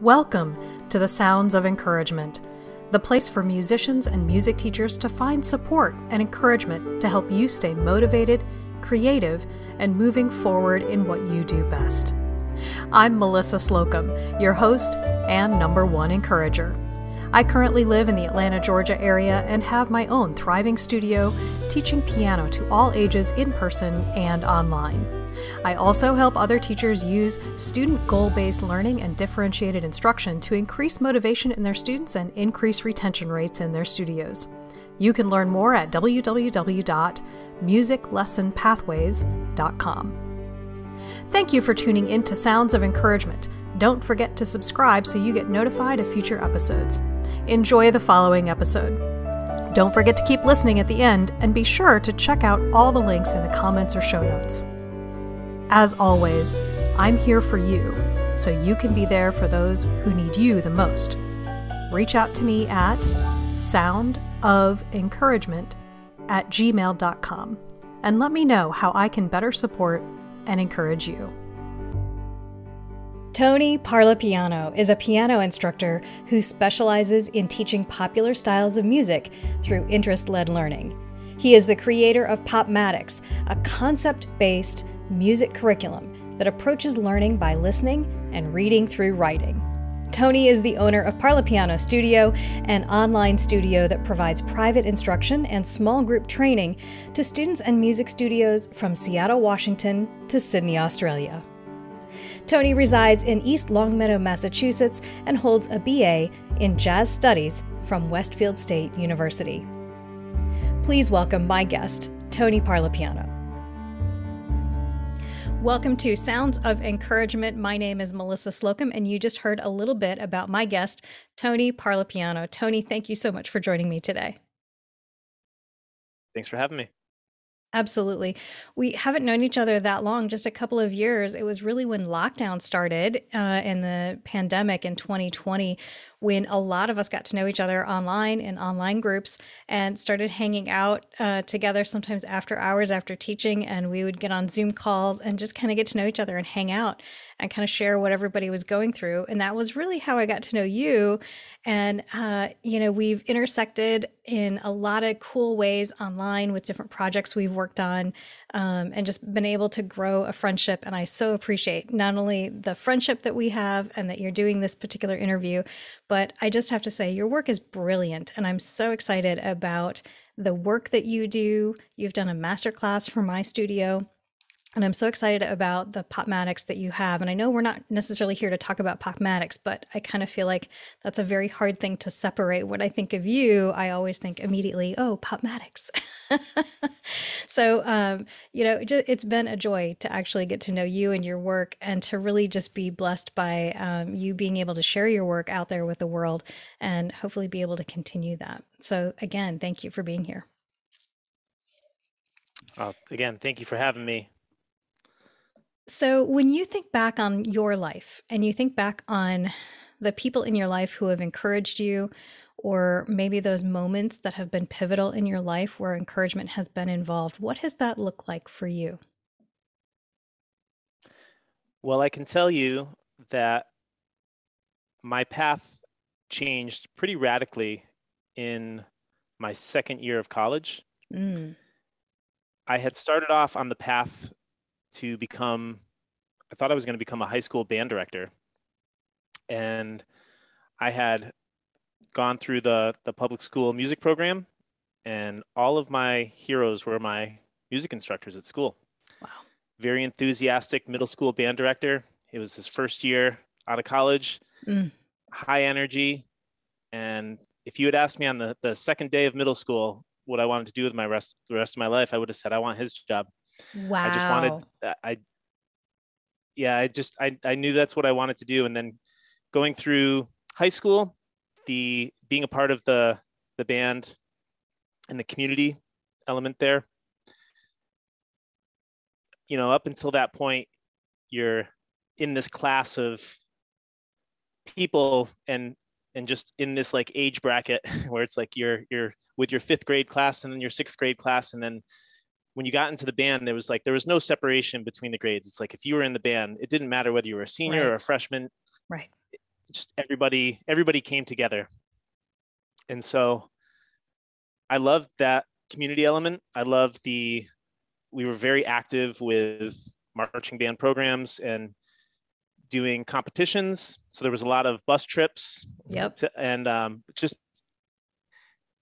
Welcome to the Sounds of Encouragement, the place for musicians and music teachers to find support and encouragement to help you stay motivated, creative, and moving forward in what you do best. I'm Melissa Slocum, your host and number one encourager. I currently live in the Atlanta, Georgia area and have my own thriving studio teaching piano to all ages in person and online. I also help other teachers use student goal based learning and differentiated instruction to increase motivation in their students and increase retention rates in their studios. You can learn more at www.musiclessonpathways.com. Thank you for tuning in to Sounds of Encouragement. Don't forget to subscribe so you get notified of future episodes. Enjoy the following episode. Don't forget to keep listening at the end and be sure to check out all the links in the comments or show notes. As always, I'm here for you, so you can be there for those who need you the most. Reach out to me at soundofencouragement at gmail.com and let me know how I can better support and encourage you. Tony Parlapiano is a piano instructor who specializes in teaching popular styles of music through interest led learning. He is the creator of Popmatics, a concept based music curriculum that approaches learning by listening and reading through writing. Tony is the owner of Parlapiano Studio, an online studio that provides private instruction and small group training to students and music studios from Seattle, Washington to Sydney, Australia. Tony resides in East Longmeadow, Massachusetts, and holds a BA in Jazz Studies from Westfield State University. Please welcome my guest, Tony Parlapiano. Welcome to Sounds of Encouragement. My name is Melissa Slocum, and you just heard a little bit about my guest, Tony Parlapiano. Tony, thank you so much for joining me today. Thanks for having me. Absolutely. We haven't known each other that long, just a couple of years. It was really when lockdown started uh, in the pandemic in 2020 when a lot of us got to know each other online in online groups and started hanging out uh, together sometimes after hours after teaching. And we would get on Zoom calls and just kind of get to know each other and hang out and kind of share what everybody was going through. And that was really how I got to know you. And, uh, you know, we've intersected in a lot of cool ways online with different projects we've worked on um, and just been able to grow a friendship. And I so appreciate not only the friendship that we have and that you're doing this particular interview, but I just have to say, your work is brilliant. And I'm so excited about the work that you do. You've done a masterclass for my studio and I'm so excited about the Popmatics that you have. And I know we're not necessarily here to talk about Popmatics, but I kind of feel like that's a very hard thing to separate. When I think of you, I always think immediately, oh, Popmatics. so, um, you know, it's been a joy to actually get to know you and your work and to really just be blessed by um, you being able to share your work out there with the world and hopefully be able to continue that. So, again, thank you for being here. Uh, again, thank you for having me. So, when you think back on your life and you think back on the people in your life who have encouraged you, or maybe those moments that have been pivotal in your life where encouragement has been involved, what has that looked like for you? Well, I can tell you that my path changed pretty radically in my second year of college. Mm. I had started off on the path to become I thought I was going to become a high school band director. And I had gone through the the public school music program and all of my heroes were my music instructors at school. Wow. Very enthusiastic middle school band director. It was his first year out of college. Mm. High energy and if you had asked me on the, the second day of middle school what I wanted to do with my rest the rest of my life, I would have said I want his job. Wow. I just wanted uh, I yeah, I just I I knew that's what I wanted to do and then going through high school, the being a part of the the band and the community element there. You know, up until that point you're in this class of people and and just in this like age bracket where it's like you're you're with your fifth grade class and then your sixth grade class and then when you got into the band there was like there was no separation between the grades. It's like if you were in the band it didn't matter whether you were a senior right. or a freshman. Right. Just everybody everybody came together. And so i love that community element. I love the we were very active with marching band programs and doing competitions. So there was a lot of bus trips yep. to, and um, just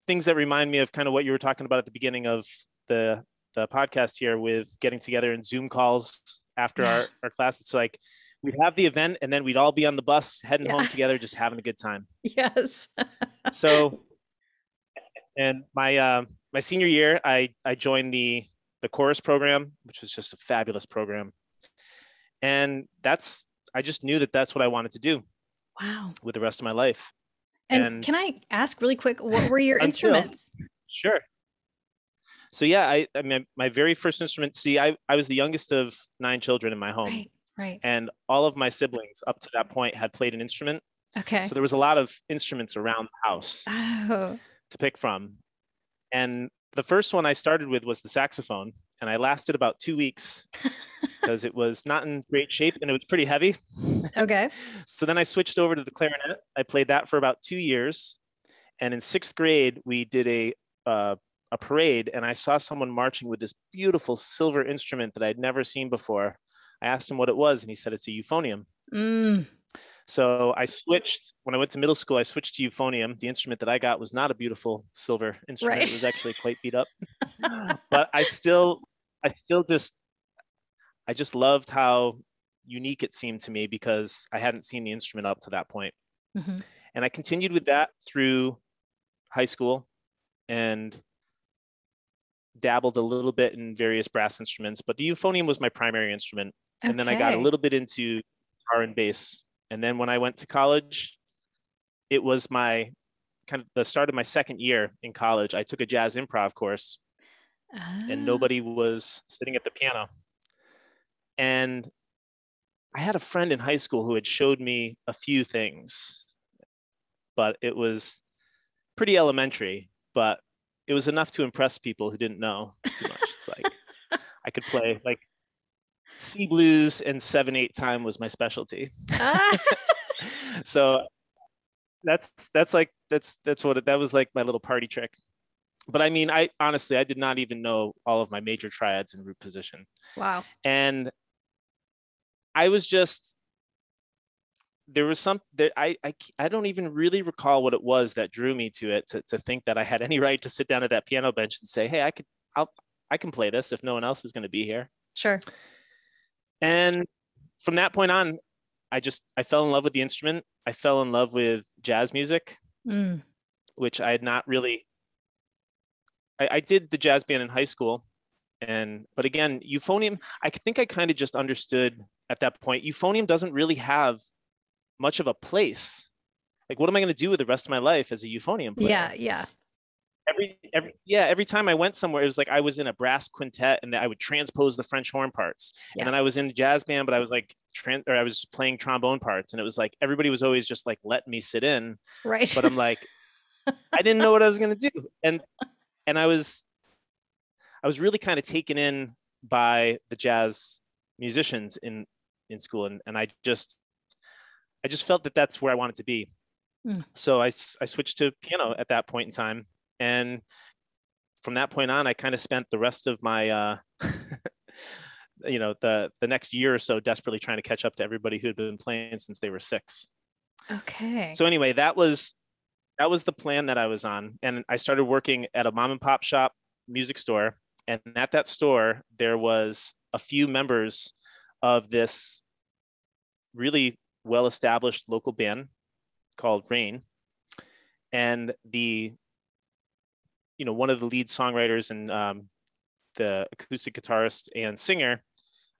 things that remind me of kind of what you were talking about at the beginning of the the podcast here with getting together in zoom calls after yeah. our, our class. It's like we'd have the event and then we'd all be on the bus heading yeah. home together just having a good time. Yes. So and my uh, my senior year i i joined the the chorus program which was just a fabulous program. And that's i just knew that that's what i wanted to do wow. with the rest of my life. And, and can i ask really quick what were your instruments? Sure so yeah i i mean my very first instrument see i i was the youngest of nine children in my home right Right. And all of my siblings up to that point had played an instrument. Okay. So there was a lot of instruments around the house oh. to pick from. And the first one I started with was the saxophone. And I lasted about two weeks because it was not in great shape and it was pretty heavy. Okay. so then I switched over to the clarinet. I played that for about two years. And in sixth grade, we did a uh, a parade, and I saw someone marching with this beautiful silver instrument that I'd never seen before. I asked him what it was, and he said it's a euphonium. Mm. So I switched when I went to middle school. I switched to euphonium. The instrument that I got was not a beautiful silver instrument. Right. It was actually quite beat up. but I still, I still just, I just loved how unique it seemed to me because I hadn't seen the instrument up to that point. Mm-hmm. And I continued with that through high school, and dabbled a little bit in various brass instruments. But the euphonium was my primary instrument and then I got a little bit into guitar and bass. And then when I went to college, it was my kind of the start of my second year in college. I took a jazz improv course and ah. nobody was sitting at the piano. And I had a friend in high school who had showed me a few things, but it was pretty elementary, but it was enough to impress people who didn't know too much. It's like I could play like C blues and seven eight time was my specialty. Ah. so that's that's like that's that's what it, that was like my little party trick. But I mean, I honestly I did not even know all of my major triads and root position. Wow. And I was just there was some that I, I I don't even really recall what it was that drew me to it to, to think that I had any right to sit down at that piano bench and say, hey, I could I'll I can play this if no one else is going to be here. Sure. And from that point on, I just I fell in love with the instrument. I fell in love with jazz music, mm. which I had not really. I, I did the jazz band in high school, and but again, euphonium. I think I kind of just understood at that point. Euphonium doesn't really have much of a place. Like, what am I going to do with the rest of my life as a euphonium player? Yeah, yeah. Every every yeah every time i went somewhere it was like i was in a brass quintet and i would transpose the french horn parts. Yeah. and then i was in a jazz band but i was like trans or i was playing trombone parts. And it was like everybody was always just like let me sit in. Right. But i'm like i didn't know what i was going to do. And and i was i was really kind of taken in by the jazz musicians in in school. And, and i just i just felt that that's where i wanted to be. Mm. so I, I switched to piano at that point in time and from that point on i kind of spent the rest of my uh, you know the the next year or so desperately trying to catch up to everybody who had been playing since they were six. Okay. So anyway that was that was the plan that i was on and i started working at a mom and pop shop music store and at that store there was a few members of this really well established local band called rain. And the you know one of the lead songwriters and um, the acoustic guitarist and singer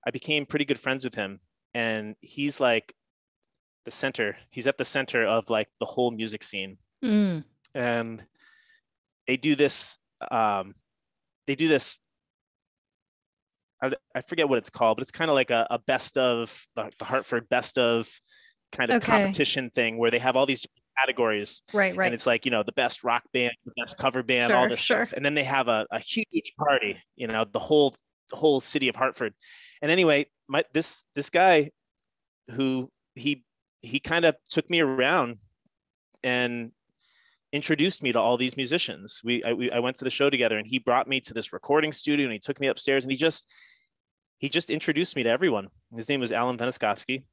i became pretty good friends with him. And he's like the center he's at the center of like the whole music scene. Mm. and they do this um, they do this I, forget what it's called but it's kind of like a, a best of the, the hartford best of kind of okay. competition thing where they have all these categories. Right, right. And it's like, you know, the best rock band, the best cover band, sure, all this sure. stuff. And then they have a, a huge party, you know, the whole the whole city of Hartford. And anyway, my this this guy who he he kind of took me around and introduced me to all these musicians. We I, we I, went to the show together, and he brought me to this recording studio, and he took me upstairs, and he just he just introduced me to everyone. His name was Alan Veniskovsky,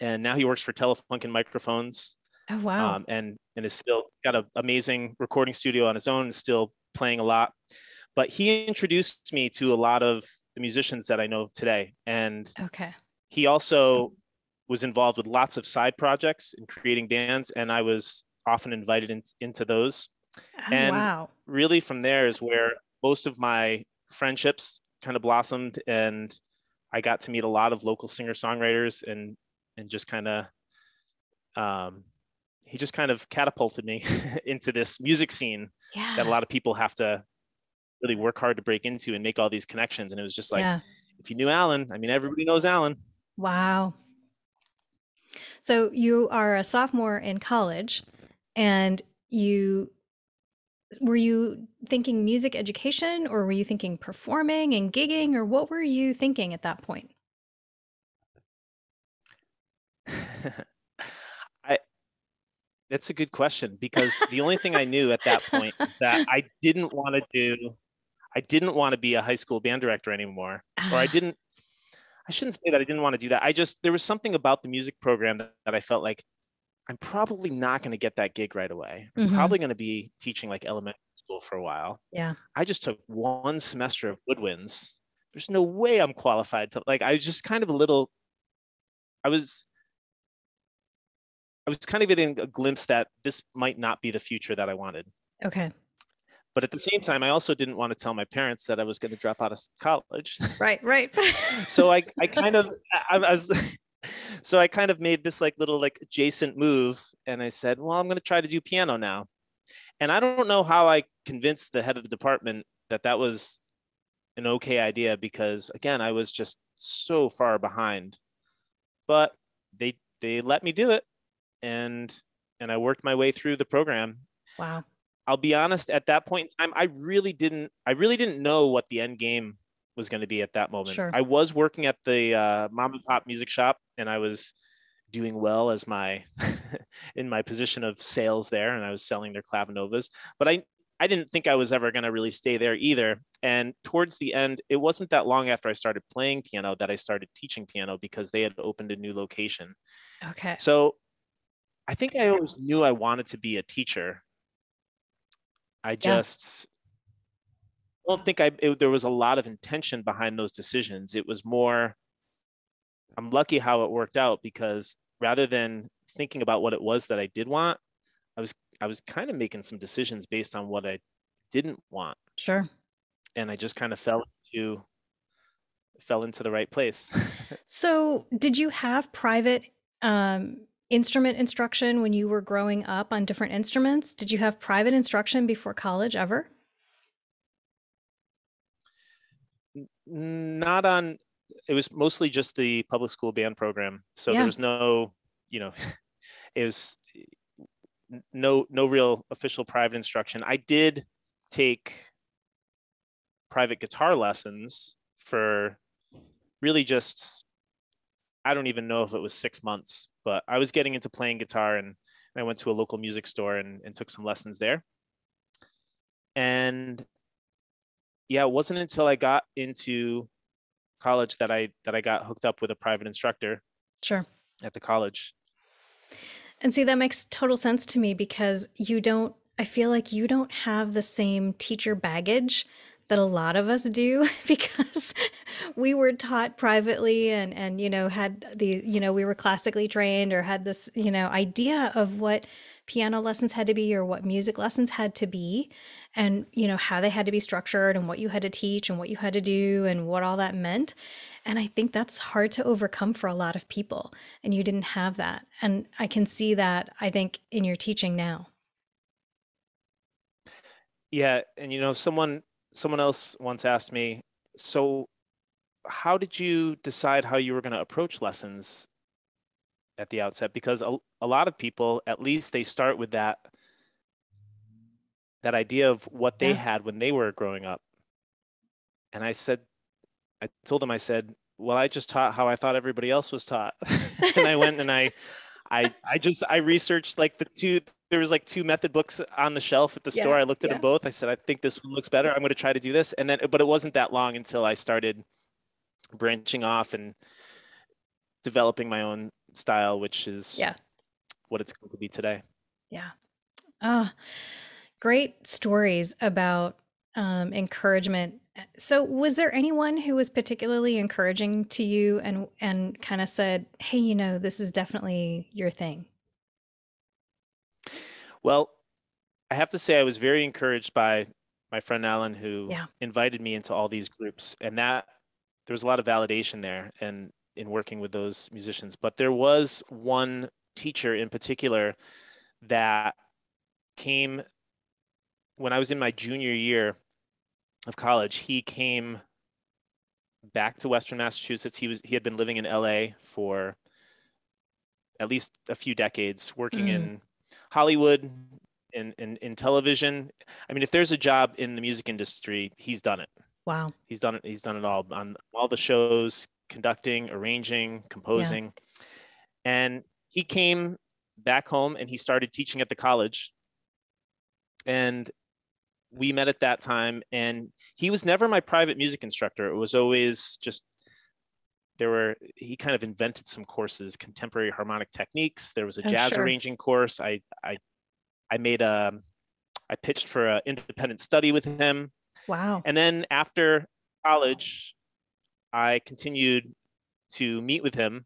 and now he works for Telefunken Microphones. Oh wow! Um, and and is still got an amazing recording studio on his own, and still playing a lot. But he introduced me to a lot of the musicians that I know today, and okay, he also was involved with lots of side projects and creating bands, and I was often invited in, into those. Oh, and wow. really, from there is where most of my friendships kind of blossomed, and I got to meet a lot of local singer songwriters, and and just kind of, um, he just kind of catapulted me into this music scene yeah. that a lot of people have to really work hard to break into and make all these connections. And it was just like, yeah. if you knew Alan, I mean, everybody knows Alan. Wow. So you are a sophomore in college and you were you thinking music education or were you thinking performing and gigging or what were you thinking at that point? I that's a good question because the only thing I knew at that point that I didn't want to do I didn't want to be a high school band director anymore or I didn't I shouldn't say that I didn't want to do that. I just there was something about the music program that, that I felt like I'm probably not going to get that gig right away. I'm mm-hmm. probably going to be teaching like elementary school for a while. Yeah. I just took one semester of woodwinds. There's no way I'm qualified to like I was just kind of a little I was I was kind of getting a glimpse that this might not be the future that I wanted. Okay. But at the same time, I also didn't want to tell my parents that I was going to drop out of college. Right, right. so I, I kind of, I, I was, so I kind of made this like little like adjacent move, and I said, well, I'm going to try to do piano now. And I don't know how I convinced the head of the department that that was an okay idea because again, I was just so far behind. But they they let me do it, and and I worked my way through the program. Wow. I'll be honest, at that point in time, I really didn't I really didn't know what the end game was going to be at that moment. Sure. I was working at the uh, mom and pop music shop and I was doing well as my in my position of sales there and I was selling their clavinovas, but I I didn't think I was ever going to really stay there either. And towards the end, it wasn't that long after I started playing piano that I started teaching piano because they had opened a new location. Okay. So I think I always knew I wanted to be a teacher I just yeah. don't think I it, there was a lot of intention behind those decisions. It was more I'm lucky how it worked out because rather than thinking about what it was that I did want, I was I was kind of making some decisions based on what I didn't want. Sure. And I just kind of fell into fell into the right place. so, did you have private um, instrument instruction when you were growing up on different instruments? Did you have private instruction before college ever? Not on, it was mostly just the public school band program. So yeah. there was no, you know, it was no no real official private instruction. I did take private guitar lessons for really just I don't even know if it was six months, but I was getting into playing guitar and I went to a local music store and, and took some lessons there. And yeah, it wasn't until I got into college that I that I got hooked up with a private instructor. Sure. At the college. And see, that makes total sense to me because you don't I feel like you don't have the same teacher baggage that a lot of us do because we were taught privately and and you know had the you know we were classically trained or had this you know idea of what piano lessons had to be or what music lessons had to be and you know how they had to be structured and what you had to teach and what you had to do and what all that meant. And i think that's hard to overcome for a lot of people and you didn't have that. And i can see that i think in your teaching now. Yeah and you know someone someone else once asked me, so how did you decide how you were going to approach lessons at the outset? Because a, a lot of people, at least they start with that that idea of what they yeah. had when they were growing up. And I said, I told them, I said, well, I just taught how I thought everybody else was taught. and I went and I, I I just I researched like the two there was like two method books on the shelf at the yeah, store. I looked at yeah. them both. I said, I think this one looks better. I'm going to try to do this. And then, but it wasn't that long until I started branching off and developing my own style, which is yeah. what it's going to be today. Yeah. Ah, oh, great stories about um, encouragement. So, was there anyone who was particularly encouraging to you and and kind of said, "Hey, you know, this is definitely your thing"? Well, I have to say I was very encouraged by my friend Alan who yeah. invited me into all these groups and that there was a lot of validation there and in working with those musicians. But there was one teacher in particular that came when I was in my junior year of college. He came back to Western Massachusetts. He was he had been living in LA for at least a few decades, working mm. in Hollywood, in, in in television. I mean, if there's a job in the music industry, he's done it. Wow. He's done it. He's done it all on all the shows, conducting, arranging, composing. Yeah. And he came back home and he started teaching at the college. And we met at that time and he was never my private music instructor. It was always just there were he kind of invented some courses contemporary harmonic techniques. There was a oh, jazz sure. arranging course. I i i made a i pitched for an independent study with him. Wow. And then after college i continued to meet with him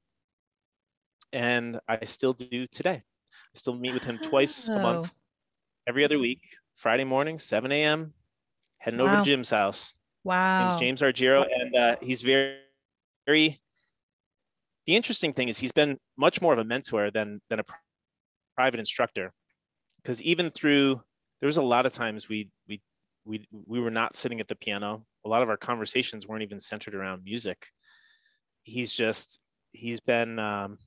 and i still do today. I still meet with him twice oh. a month every other week friday morning 7 a.m heading wow. over to jim's house. Wow name's james argiro and uh, he's very very the interesting thing is he's been much more of a mentor than than a private instructor. Because even through there was a lot of times we we we we were not sitting at the piano. A lot of our conversations weren't even centered around music. He's just he's been um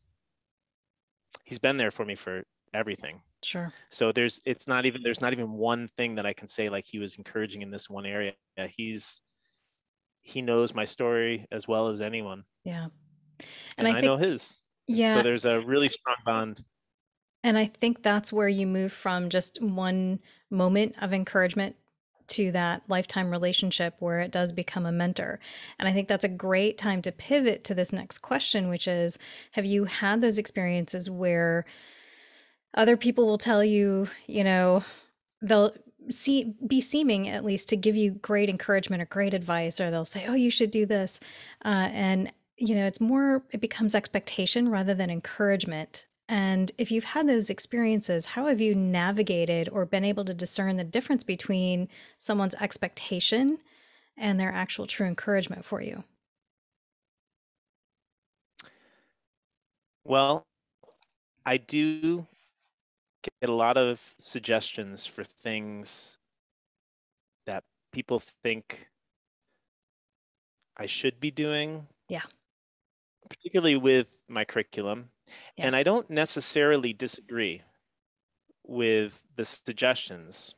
he's been there for me for everything. Sure. So there's it's not even there's not even one thing that i can say like he was encouraging in this one area. He's he knows my story as well as anyone. Yeah. And, and I, I think, know his. Yeah. So there's a really strong bond. And I think that's where you move from just one moment of encouragement to that lifetime relationship where it does become a mentor. And I think that's a great time to pivot to this next question, which is Have you had those experiences where other people will tell you, you know, they'll see be seeming at least to give you great encouragement or great advice or they'll say oh you should do this. Uh, and you know it's more it becomes expectation rather than encouragement. And if you've had those experiences how have you navigated or been able to discern the difference between someone's expectation and their actual true encouragement for you? Well i do get a lot of suggestions for things that people think I should be doing. Yeah. Particularly with my curriculum. Yeah. And I don't necessarily disagree with the suggestions,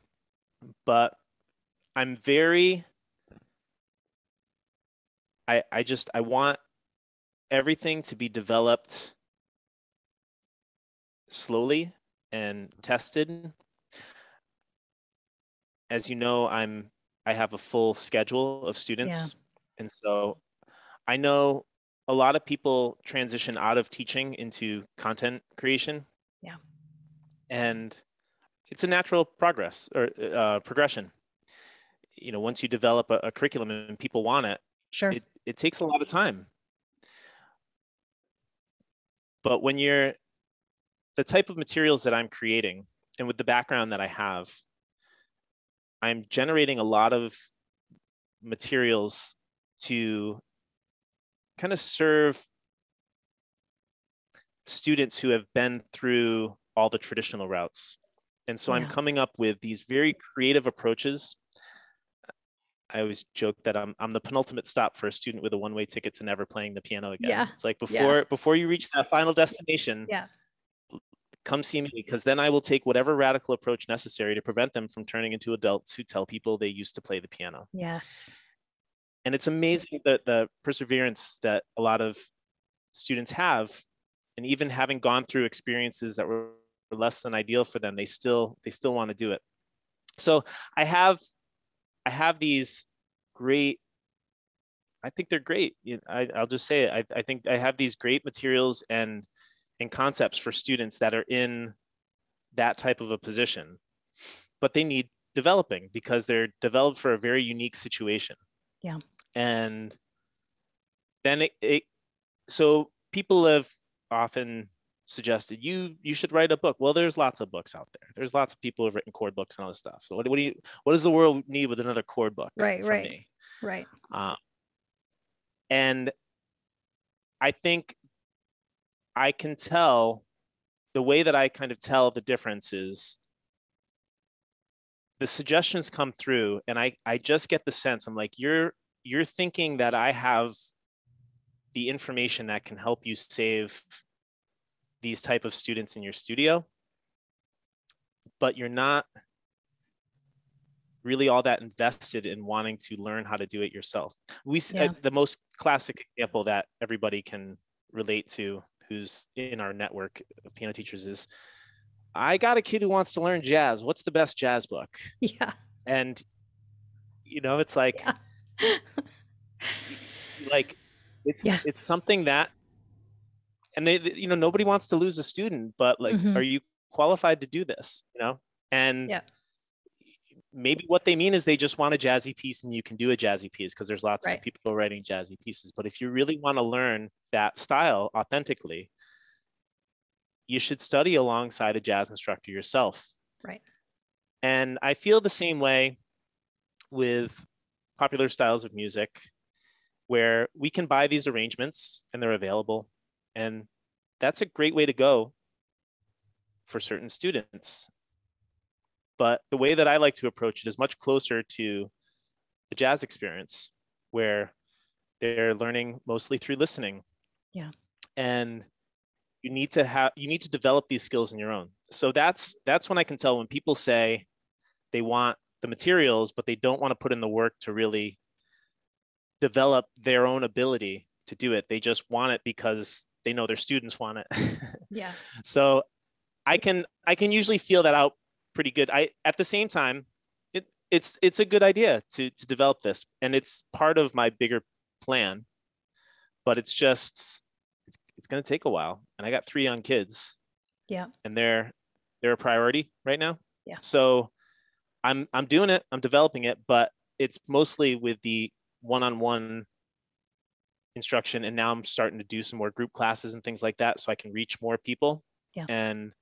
but I'm very I I just I want everything to be developed slowly and tested. As you know, I'm I have a full schedule of students. Yeah. And so I know a lot of people transition out of teaching into content creation. Yeah. And it's a natural progress or uh, progression. You know, once you develop a, a curriculum and people want it, sure. It, it takes a lot of time. But when you're the type of materials that I'm creating and with the background that I have, I'm generating a lot of materials to kind of serve students who have been through all the traditional routes. And so yeah. I'm coming up with these very creative approaches. I always joke that I'm I'm the penultimate stop for a student with a one-way ticket to never playing the piano again. Yeah. It's like before yeah. before you reach that final destination, yeah come see me because then I will take whatever radical approach necessary to prevent them from turning into adults who tell people they used to play the piano. Yes. And it's amazing that the perseverance that a lot of students have and even having gone through experiences that were less than ideal for them they still they still want to do it so i have i have these great i think they're great I, i'll just say it I, I think i have these great materials and and concepts for students that are in that type of a position but they need developing because they're developed for a very unique situation. Yeah. And then it, it so people have often suggested you you should write a book. Well there's lots of books out there. There's lots of people who've written chord books and all this stuff. So what, what do you what does the world need with another chord book right right. me? right. Uh, and i think i can tell the way that i kind of tell the difference is the suggestions come through and i i just get the sense i'm like you're you're thinking that i have the information that can help you save these type of students in your studio but you're not really all that invested in wanting to learn how to do it yourself we yeah. uh, the most classic example that everybody can relate to who's in our network of piano teachers is i got a kid who wants to learn jazz what's the best jazz book yeah and you know it's like yeah. like it's yeah. it's something that and they, you know nobody wants to lose a student but like mm-hmm. are you qualified to do this you know and yeah maybe what they mean is they just want a jazzy piece and you can do a jazzy piece because there's lots right. of people writing jazzy pieces but if you really want to learn that style authentically you should study alongside a jazz instructor yourself right and i feel the same way with popular styles of music where we can buy these arrangements and they're available. And that's a great way to go for certain students. But the way that I like to approach it is much closer to a jazz experience where they're learning mostly through listening. Yeah. And you need to have you need to develop these skills in your own. So that's that's when I can tell when people say they want the materials but they don't want to put in the work to really develop their own ability to do it. They just want it because they know their students want it. yeah. So I can I can usually feel that out pretty good. I at the same time, it it's it's a good idea to to develop this and it's part of my bigger plan. But it's just it's it's going to take a while and I got three young kids. Yeah. And they're they're a priority right now. Yeah. So I'm I'm doing it, I'm developing it, but it's mostly with the one-on-one instruction and now i'm starting to do some more group classes and things like that so i can reach more people yeah. and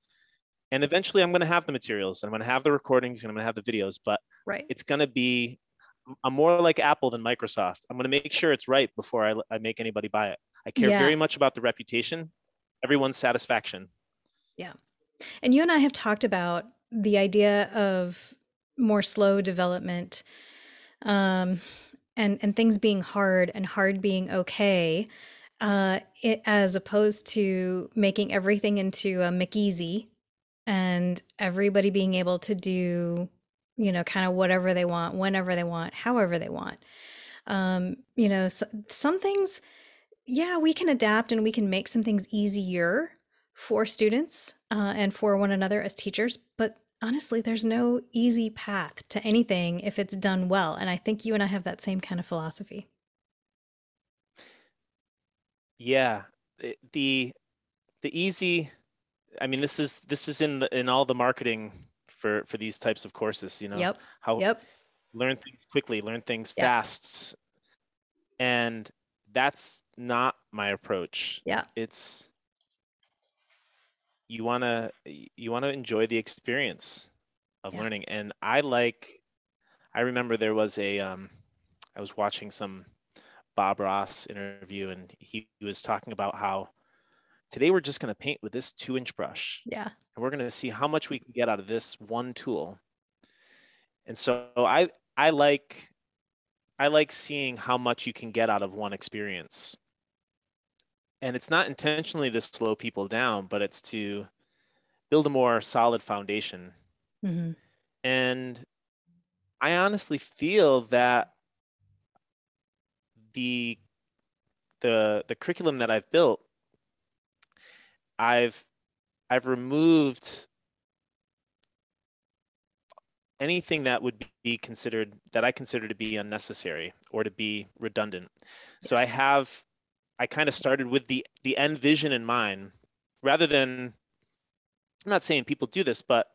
and eventually i'm going to have the materials and i'm going to have the recordings and i'm going to have the videos but right. it's going to be i'm more like apple than microsoft. I'm going to make sure it's right before i, I make anybody buy it. I care yeah. very much about the reputation everyone's satisfaction. Yeah. And you and i have talked about the idea of more slow development um, and and things being hard and hard being okay uh it, as opposed to making everything into a McEasy and everybody being able to do you know kind of whatever they want whenever they want however they want um you know so, some things yeah we can adapt and we can make some things easier for students uh, and for one another as teachers but honestly, there's no easy path to anything if it's done well. And I think you and I have that same kind of philosophy. Yeah, the the easy. I mean, this is this is in the, in all the marketing for for these types of courses. You know, yep. how yep. learn things quickly, learn things yep. fast, and that's not my approach. Yeah, it's you want to you want to enjoy the experience of yeah. learning and i like i remember there was a um i was watching some bob ross interview and he, he was talking about how today we're just going to paint with this two inch brush yeah and we're going to see how much we can get out of this one tool and so i i like i like seeing how much you can get out of one experience and it's not intentionally to slow people down, but it's to build a more solid foundation. Mm-hmm. And I honestly feel that the the the curriculum that I've built I've I've removed anything that would be considered that I consider to be unnecessary or to be redundant. Yes. So I have I kind of started with the the end vision in mind rather than I'm not saying people do this, but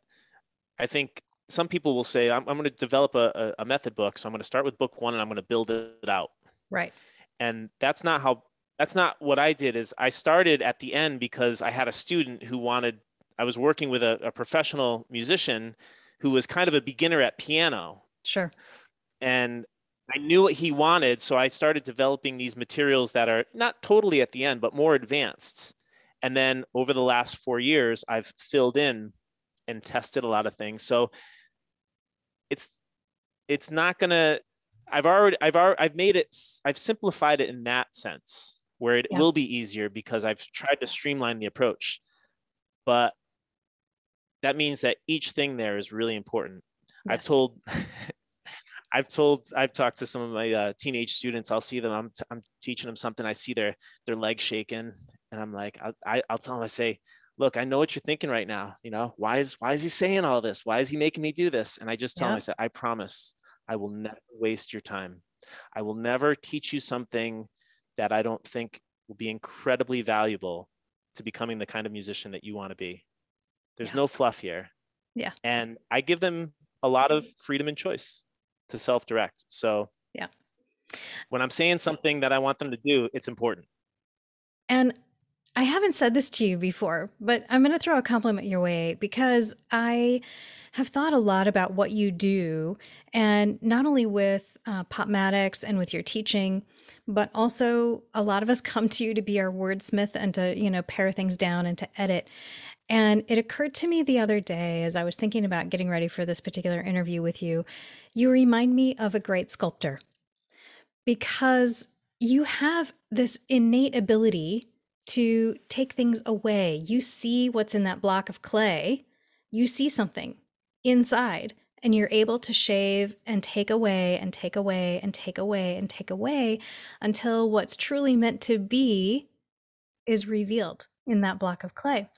I think some people will say, I'm, I'm going to develop a, a, method book. So I'm going to start with book one and I'm going to build it out. Right. And that's not how, that's not what I did is I started at the end because I had a student who wanted, I was working with a, a professional musician who was kind of a beginner at piano. Sure. And I knew what he wanted. So I started developing these materials that are not totally at the end, but more advanced. And then over the last four years, I've filled in and tested a lot of things. So it's it's not gonna. I've already I've already I've made it. I've simplified it in that sense where it yeah. will be easier because I've tried to streamline the approach. But that means that each thing there is really important. Yes. I've told I've told I've talked to some of my uh, teenage students. I'll see them. I'm t- I'm teaching them something. I see their their legs shaking, and I'm like, I, I I'll tell them. I say, look, I know what you're thinking right now. You know, why is why is he saying all this? Why is he making me do this? And I just tell yeah. him, I said, I promise, I will never waste your time. I will never teach you something that I don't think will be incredibly valuable to becoming the kind of musician that you want to be. There's yeah. no fluff here. Yeah. And I give them a lot of freedom and choice to self-direct. So yeah. When I'm saying something that I want them to do, it's important. And I haven't said this to you before, but I'm going to throw a compliment your way because I have thought a lot about what you do, and not only with uh, Popmatics and with your teaching, but also a lot of us come to you to be our wordsmith and to you know pare things down and to edit. And it occurred to me the other day as I was thinking about getting ready for this particular interview with you, you remind me of a great sculptor because you have this innate ability to take things away. You see what's in that block of clay, you see something inside, and you're able to shave and take away and take away and take away and take away until what's truly meant to be is revealed in that block of clay.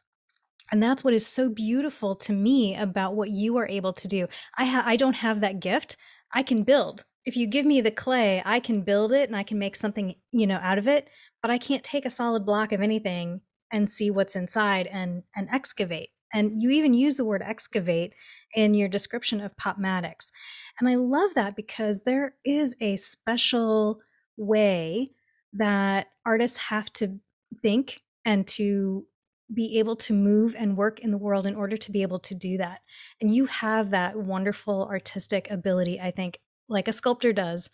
And that's what is so beautiful to me about what you are able to do. I ha- I don't have that gift. I can build. If you give me the clay, I can build it and I can make something, you know, out of it but I can't take a solid block of anything and see what's inside and and excavate. And you even use the word excavate in your description of Popmatics. And I love that because there is a special way that artists have to think and to be able to move and work in the world in order to be able to do that. And you have that wonderful artistic ability, I think, like a sculptor does,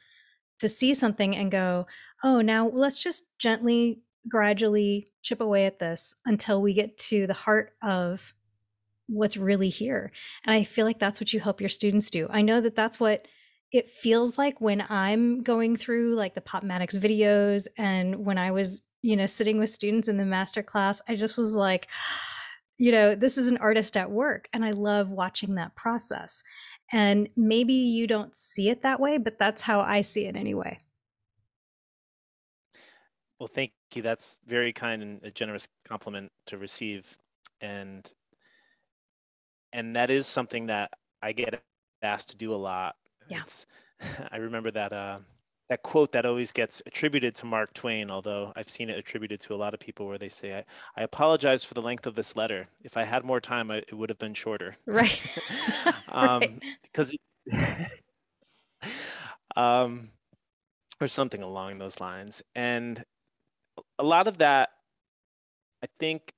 to see something and go, oh, now let's just gently, gradually chip away at this until we get to the heart of what's really here. And I feel like that's what you help your students do. I know that that's what it feels like when I'm going through like the Popmatics videos and when I was, you know, sitting with students in the master class, I just was like, you know, this is an artist at work. And I love watching that process. And maybe you don't see it that way, but that's how I see it anyway. Well, thank you. That's very kind and a generous compliment to receive. And and that is something that I get asked to do a lot. Yeah. It's, I remember that uh, that quote that always gets attributed to Mark Twain, although I've seen it attributed to a lot of people where they say, I, I apologize for the length of this letter. If I had more time, I, it would have been shorter. Right. um, right. Because um, or something along those lines. And a lot of that, I think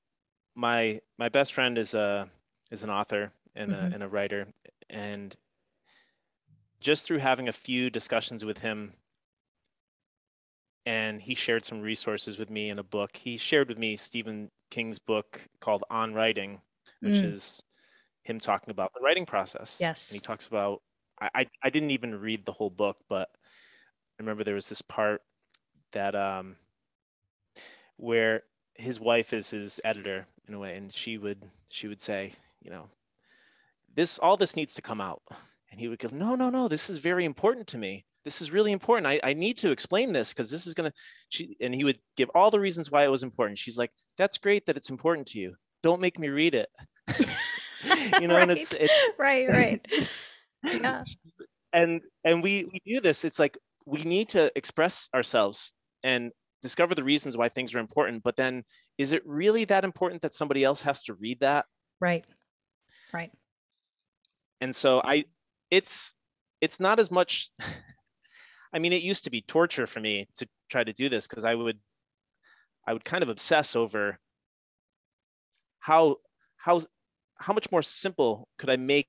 my my best friend is a is an author and mm-hmm. a and a writer, and just through having a few discussions with him and he shared some resources with me in a book. He shared with me Stephen King's book called On Writing, which mm. is him talking about the writing process. Yes. And he talks about I, I, I didn't even read the whole book, but I remember there was this part that um where his wife is his editor in a way, and she would she would say, you know, this all this needs to come out. And he would go, No, no, no, this is very important to me this is really important. I, I need to explain this because this is gonna she and he would give all the reasons why it was important. She's like, that's great that it's important to you. Don't make me read it. you know, right. and it's it's right, right. yeah. And and we we do this. It's like we need to express ourselves and discover the reasons why things are important. But then is it really that important that somebody else has to read that? Right. Right. And so I it's it's not as much I mean, it used to be torture for me to try to do this because I would I would kind of obsess over how how how much more simple could I make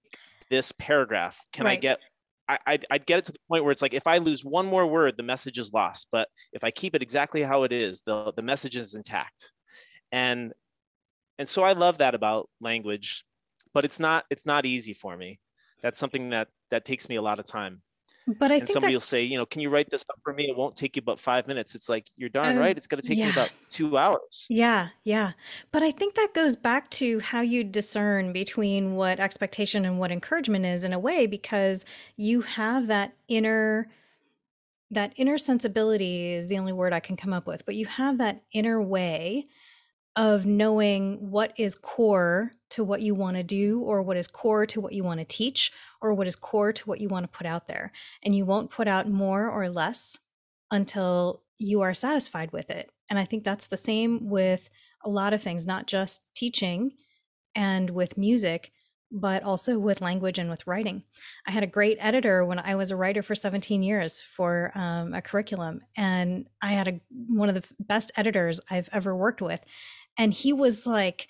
this paragraph? Can right. I get I, I'd, I'd get it to the point where it's like if I lose one more word, the message is lost. But if I keep it exactly how it is, the the message is intact. And and so I love that about language, but it's not it's not easy for me. That's something that that takes me a lot of time. But I and think somebody that, will say, you know, can you write this up for me? It won't take you but five minutes. It's like you're darn um, right. It's going to take yeah. me about two hours. Yeah, yeah. But I think that goes back to how you discern between what expectation and what encouragement is in a way, because you have that inner that inner sensibility is the only word I can come up with, but you have that inner way of knowing what is core to what you want to do or what is core to what you want to teach or what is core to what you want to put out there. And you won't put out more or less until you are satisfied with it. And i think that's the same with a lot of things not just teaching and with music but also with language and with writing. I had a great editor when I was a writer for 17 years for um, a curriculum, and I had a, one of the best editors I've ever worked with and he was like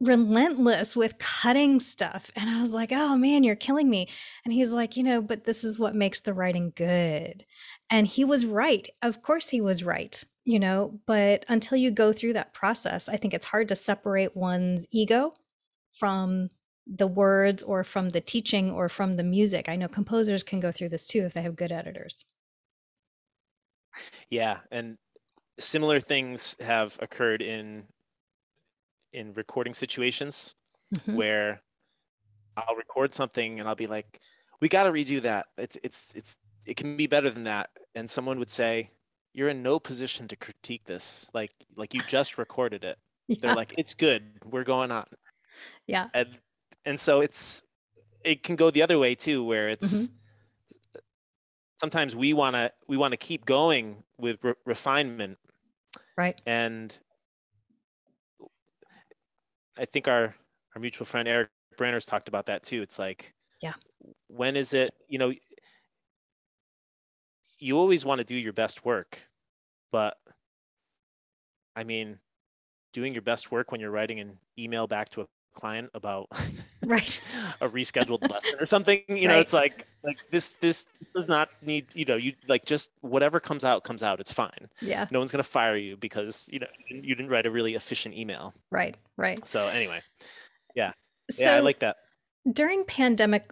relentless with cutting stuff and i was like oh man you're killing me. And he's like you know but this is what makes the writing good. And he was right. Of course he was right you know but until you go through that process i think it's hard to separate one's ego from the words or from the teaching or from the music. I know composers can go through this too if they have good editors. Yeah and similar things have occurred in in recording situations mm-hmm. where I'll record something and I'll be like, "We got to redo that. It's it's it's it can be better than that." And someone would say, "You're in no position to critique this. Like like you just recorded it." Yeah. They're like, "It's good. We're going on." Yeah. And and so it's it can go the other way too, where it's mm-hmm. sometimes we want to we want to keep going with re- refinement, right? And I think our our mutual friend Eric Branners talked about that too. It's like, yeah, when is it? You know, you always want to do your best work, but I mean, doing your best work when you're writing an email back to a client about right. a rescheduled lesson or something you know right. it's like like this this does not need you know you like just whatever comes out comes out it's fine. Yeah. No one's going to fire you because you know you didn't write a really efficient email. Right right. So anyway. Yeah. So yeah i like that. during pandemic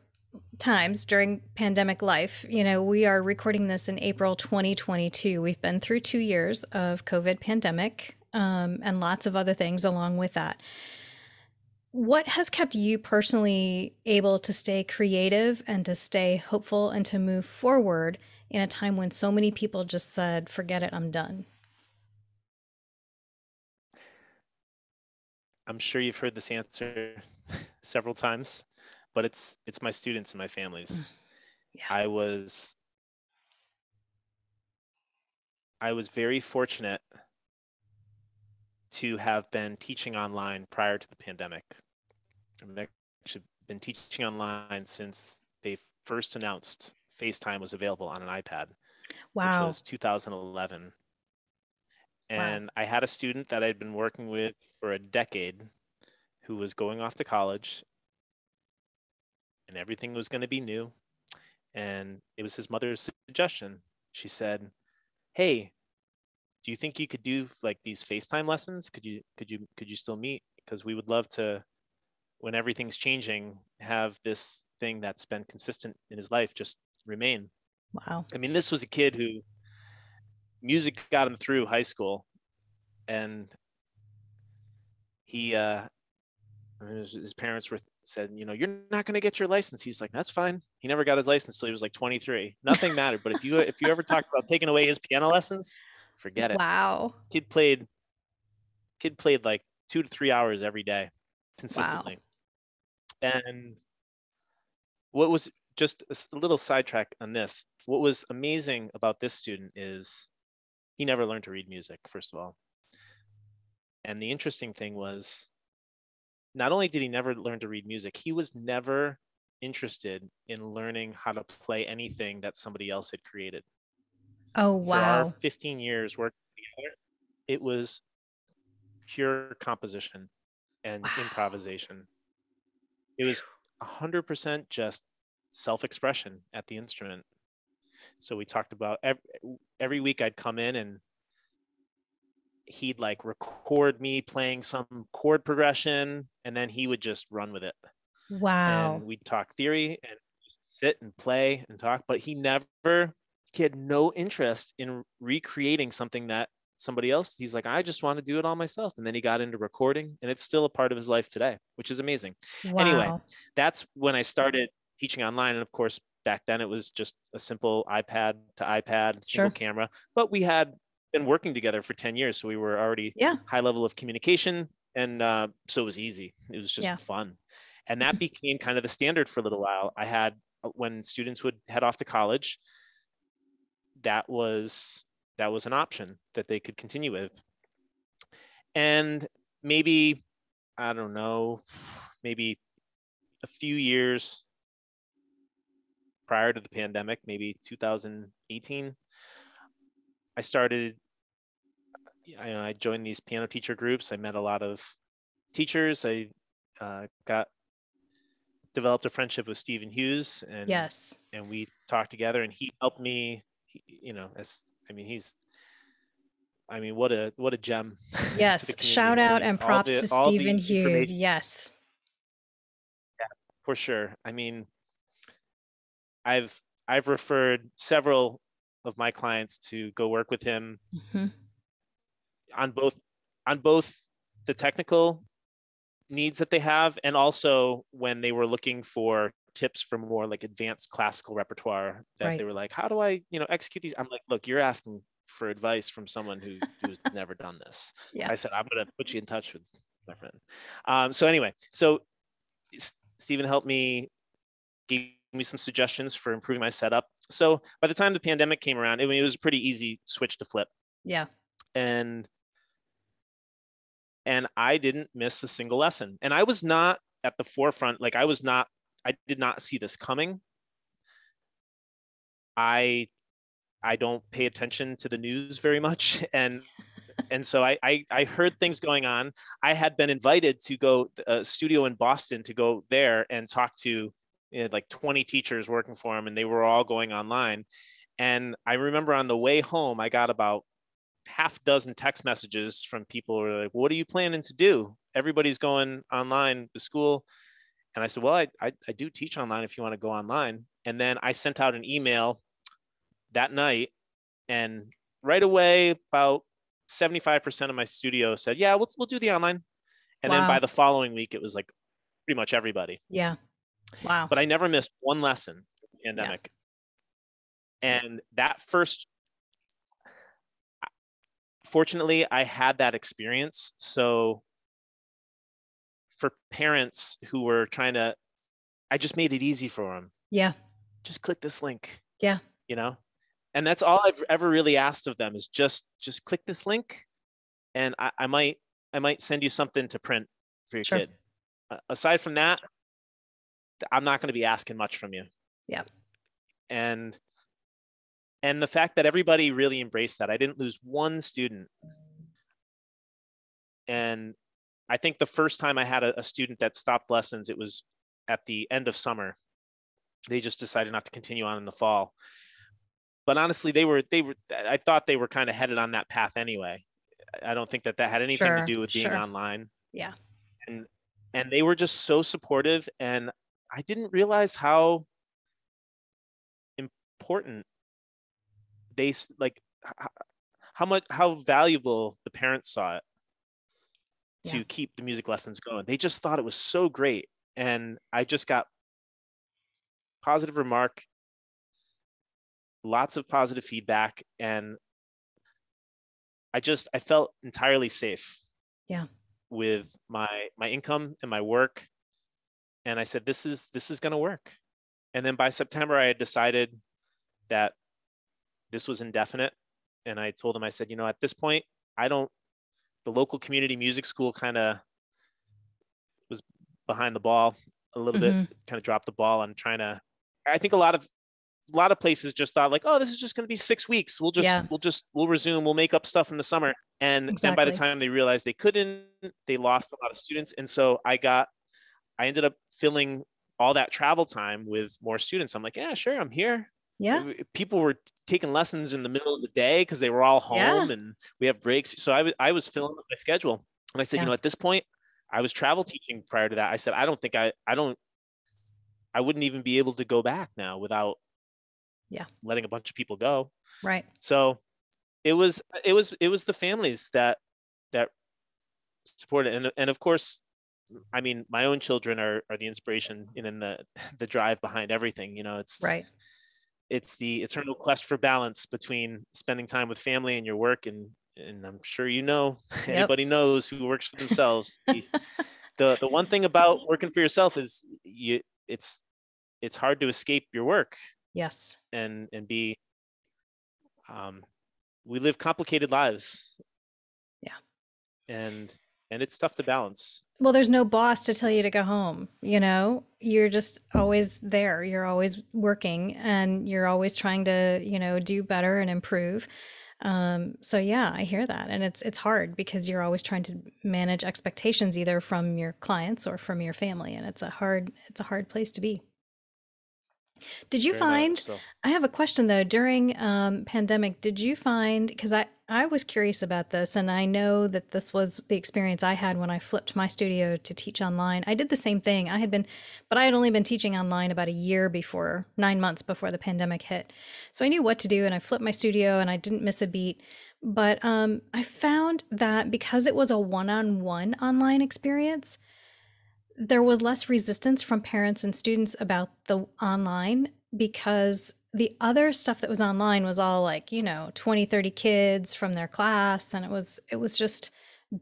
times during pandemic life you know we are recording this in april 2022 we've been through two years of covid pandemic um, and lots of other things along with that what has kept you personally able to stay creative and to stay hopeful and to move forward in a time when so many people just said, forget it, I'm done? I'm sure you've heard this answer several times, but it's it's my students and my families. Mm, yeah. I was I was very fortunate to have been teaching online prior to the pandemic. I've actually been teaching online since they first announced FaceTime was available on an iPad, wow. which was 2011. And wow. I had a student that I'd been working with for a decade who was going off to college and everything was going to be new. And it was his mother's suggestion. She said, Hey, do you think you could do like these FaceTime lessons? Could you could you could you still meet? Because we would love to, when everything's changing, have this thing that's been consistent in his life just remain. Wow. I mean, this was a kid who music got him through high school, and he uh, his, his parents were said, you know, you're not going to get your license. He's like, that's fine. He never got his license till he was like 23. Nothing mattered. But if you if you ever talked about taking away his piano lessons, forget it. Wow. Kid played. Kid played like two to three hours every day, consistently. Wow. And what was just a little sidetrack on this? What was amazing about this student is he never learned to read music. First of all, and the interesting thing was not only did he never learn to read music, he was never interested in learning how to play anything that somebody else had created. Oh wow. For our 15 years working together, it was pure composition and wow. improvisation. It was 100% just self-expression at the instrument. So we talked about every, every week I'd come in and he'd like record me playing some chord progression and then he would just run with it. Wow. And we'd talk theory and sit and play and talk, but he never he had no interest in recreating something that somebody else he's like i just want to do it all myself and then he got into recording and it's still a part of his life today which is amazing wow. anyway that's when i started teaching online and of course back then it was just a simple ipad to ipad single sure. camera but we had been working together for 10 years so we were already yeah. high level of communication and uh, so it was easy it was just yeah. fun and that became kind of the standard for a little while i had uh, when students would head off to college that was that was an option that they could continue with and maybe i don't know maybe a few years prior to the pandemic maybe 2018 I started I, I joined these piano teacher groups. I met a lot of teachers. I uh, got developed a friendship with Stephen Hughes, and yes, and we talked together, and he helped me. He, you know, as I mean, he's. I mean, what a what a gem. Yes, shout out and props the, to Stephen Hughes. Yes. Yeah, for sure. I mean, I've I've referred several of my clients to go work with him mm-hmm. on both on both the technical needs that they have and also when they were looking for tips for more like advanced classical repertoire that right. they were like how do i you know execute these i'm like look you're asking for advice from someone who who's never done this yeah. i said i'm going to put you in touch with my friend um, so anyway so stephen helped me give me some suggestions for improving my setup. So by the time the pandemic came around, it, it was a pretty easy switch to flip. Yeah. And and I didn't miss a single lesson. And I was not at the forefront. Like I was not. I did not see this coming. I I don't pay attention to the news very much, and and so I, I, I heard things going on. I had been invited to go a uh, studio in Boston to go there and talk to had like 20 teachers working for him and they were all going online and i remember on the way home i got about half dozen text messages from people who were like what are you planning to do everybody's going online to school and i said well I, I, I do teach online if you want to go online and then i sent out an email that night and right away about 75% of my studio said yeah we'll, we'll do the online and wow. then by the following week it was like pretty much everybody yeah Wow. But I never missed one lesson pandemic. Yeah. And that first fortunately I had that experience. So for parents who were trying to I just made it easy for them. Yeah. Just click this link. Yeah. You know? And that's all I've ever really asked of them is just just click this link and I, I might I might send you something to print for your sure. kid. Uh, aside from that, I'm not going to be asking much from you. Yeah. And and the fact that everybody really embraced that. I didn't lose one student. And I think the first time I had a, a student that stopped lessons, it was at the end of summer. They just decided not to continue on in the fall. But honestly, they were they were I thought they were kind of headed on that path anyway. I don't think that that had anything sure, to do with being sure. online. Yeah. And and they were just so supportive and I didn't realize how important they like how much how valuable the parents saw it to yeah. keep the music lessons going. They just thought it was so great. And I just got positive remark, lots of positive feedback. And I just, I felt entirely safe. Yeah. With my, my income and my work. And I said, this is, this is going to work. And then by September, I had decided that this was indefinite. And I told them, I said, you know, at this point, I don't the local community music school kind of was behind the ball a little mm-hmm. bit, kind of dropped the ball on trying to. I think a lot of a lot of places just thought like, oh, this is just going to be six weeks. We'll just yeah. we'll just we'll resume. We'll make up stuff in the summer. And exactly. then by the time they realized they couldn't, they lost a lot of students. And so I got, I ended up filling all that travel time with more students. I'm like, yeah, sure, I'm here. Yeah. People were taking lessons in the middle of the day because they were all home yeah. and we have breaks. So I, w- I was filling up my schedule. And I said, yeah. you know, at this point, I was travel teaching prior to that. I said, I don't think I, I don't, I wouldn't even be able to go back now without yeah letting a bunch of people go right so it was it was it was the families that that supported and and of course i mean my own children are are the inspiration and in the the drive behind everything you know it's right it's the eternal quest for balance between spending time with family and your work and and i'm sure you know yep. anybody knows who works for themselves. The, the the one thing about working for yourself is you it's it's hard to escape your work. Yes. And and be um we live complicated lives. Yeah. And and it's tough to balance well, there's no boss to tell you to go home. You know, you're just always there. You're always working and you're always trying to, you know, do better and improve. Um, so yeah, I hear that. And it's it's hard because you're always trying to manage expectations either from your clients or from your family. And it's a hard, it's a hard place to be. Did you Very find? So. I have a question though. During um, pandemic, did you find? Because I I was curious about this, and I know that this was the experience I had when I flipped my studio to teach online. I did the same thing. I had been, but I had only been teaching online about a year before, nine months before the pandemic hit. So I knew what to do, and I flipped my studio, and I didn't miss a beat. But um, I found that because it was a one-on-one online experience there was less resistance from parents and students about the online because the other stuff that was online was all like you know 20 30 kids from their class and it was it was just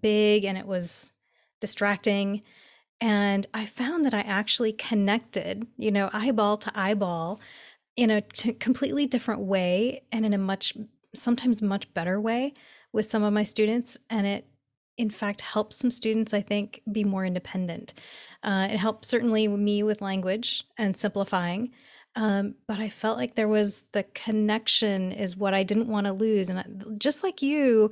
big and it was distracting. And i found that i actually connected you know eyeball to eyeball in a t- completely different way and in a much sometimes much better way with some of my students and it in fact helps some students i think be more independent. Uh, it helped certainly me with language and simplifying um, but i felt like there was the connection is what i didn't want to lose and just like you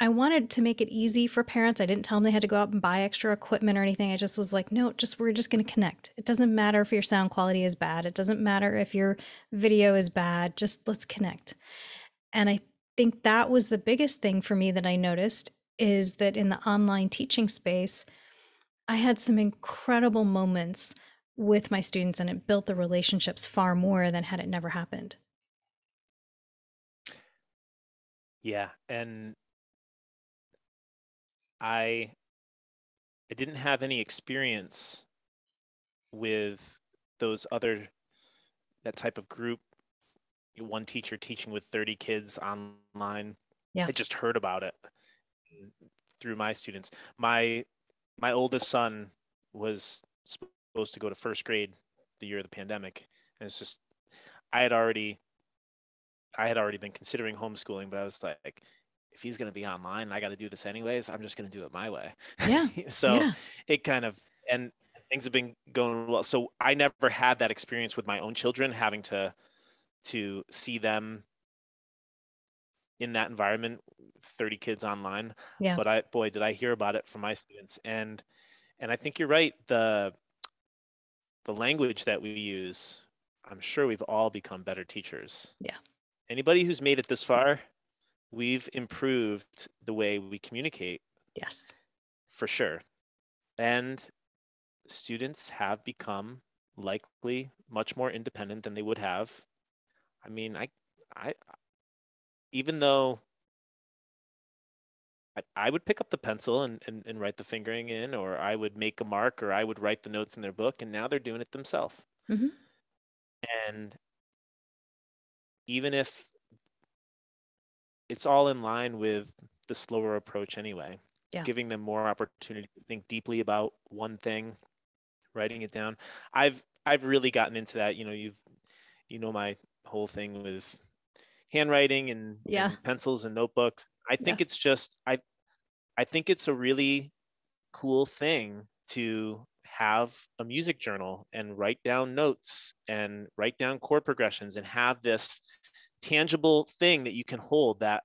i wanted to make it easy for parents. I didn't tell them they had to go out and buy extra equipment or anything. I just was like no just we're just going to connect. It doesn't matter if your sound quality is bad. It doesn't matter if your video is bad. Just let's connect. And i think that was the biggest thing for me that i noticed is that in the online teaching space, I had some incredible moments with my students and it built the relationships far more than had it never happened. Yeah, and I I didn't have any experience with those other that type of group one teacher teaching with 30 kids online. Yeah. I just heard about it through my students. My my oldest son was supposed to go to first grade the year of the pandemic, and it's just I had already I had already been considering homeschooling, but I was like, if he's going to be online, I got to do this anyways. I'm just going to do it my way. Yeah. so yeah. it kind of and things have been going well. So I never had that experience with my own children, having to to see them in that environment 30 kids online yeah. but i boy did i hear about it from my students. And and i think you're right the the language that we use i'm sure we've all become better teachers. Yeah. Anybody who's made it this far we've improved the way we communicate. Yes. For sure. And students have become likely much more independent than they would have. I mean i i even though I, I would pick up the pencil and, and, and write the fingering in, or I would make a mark, or I would write the notes in their book, and now they're doing it themselves. Mm-hmm. And even if it's all in line with the slower approach anyway, yeah. giving them more opportunity to think deeply about one thing, writing it down. I've I've really gotten into that. You know, you've you know my whole thing with handwriting and, yeah. and pencils and notebooks. I think yeah. it's just I I think it's a really cool thing to have a music journal and write down notes and write down chord progressions and have this tangible thing that you can hold that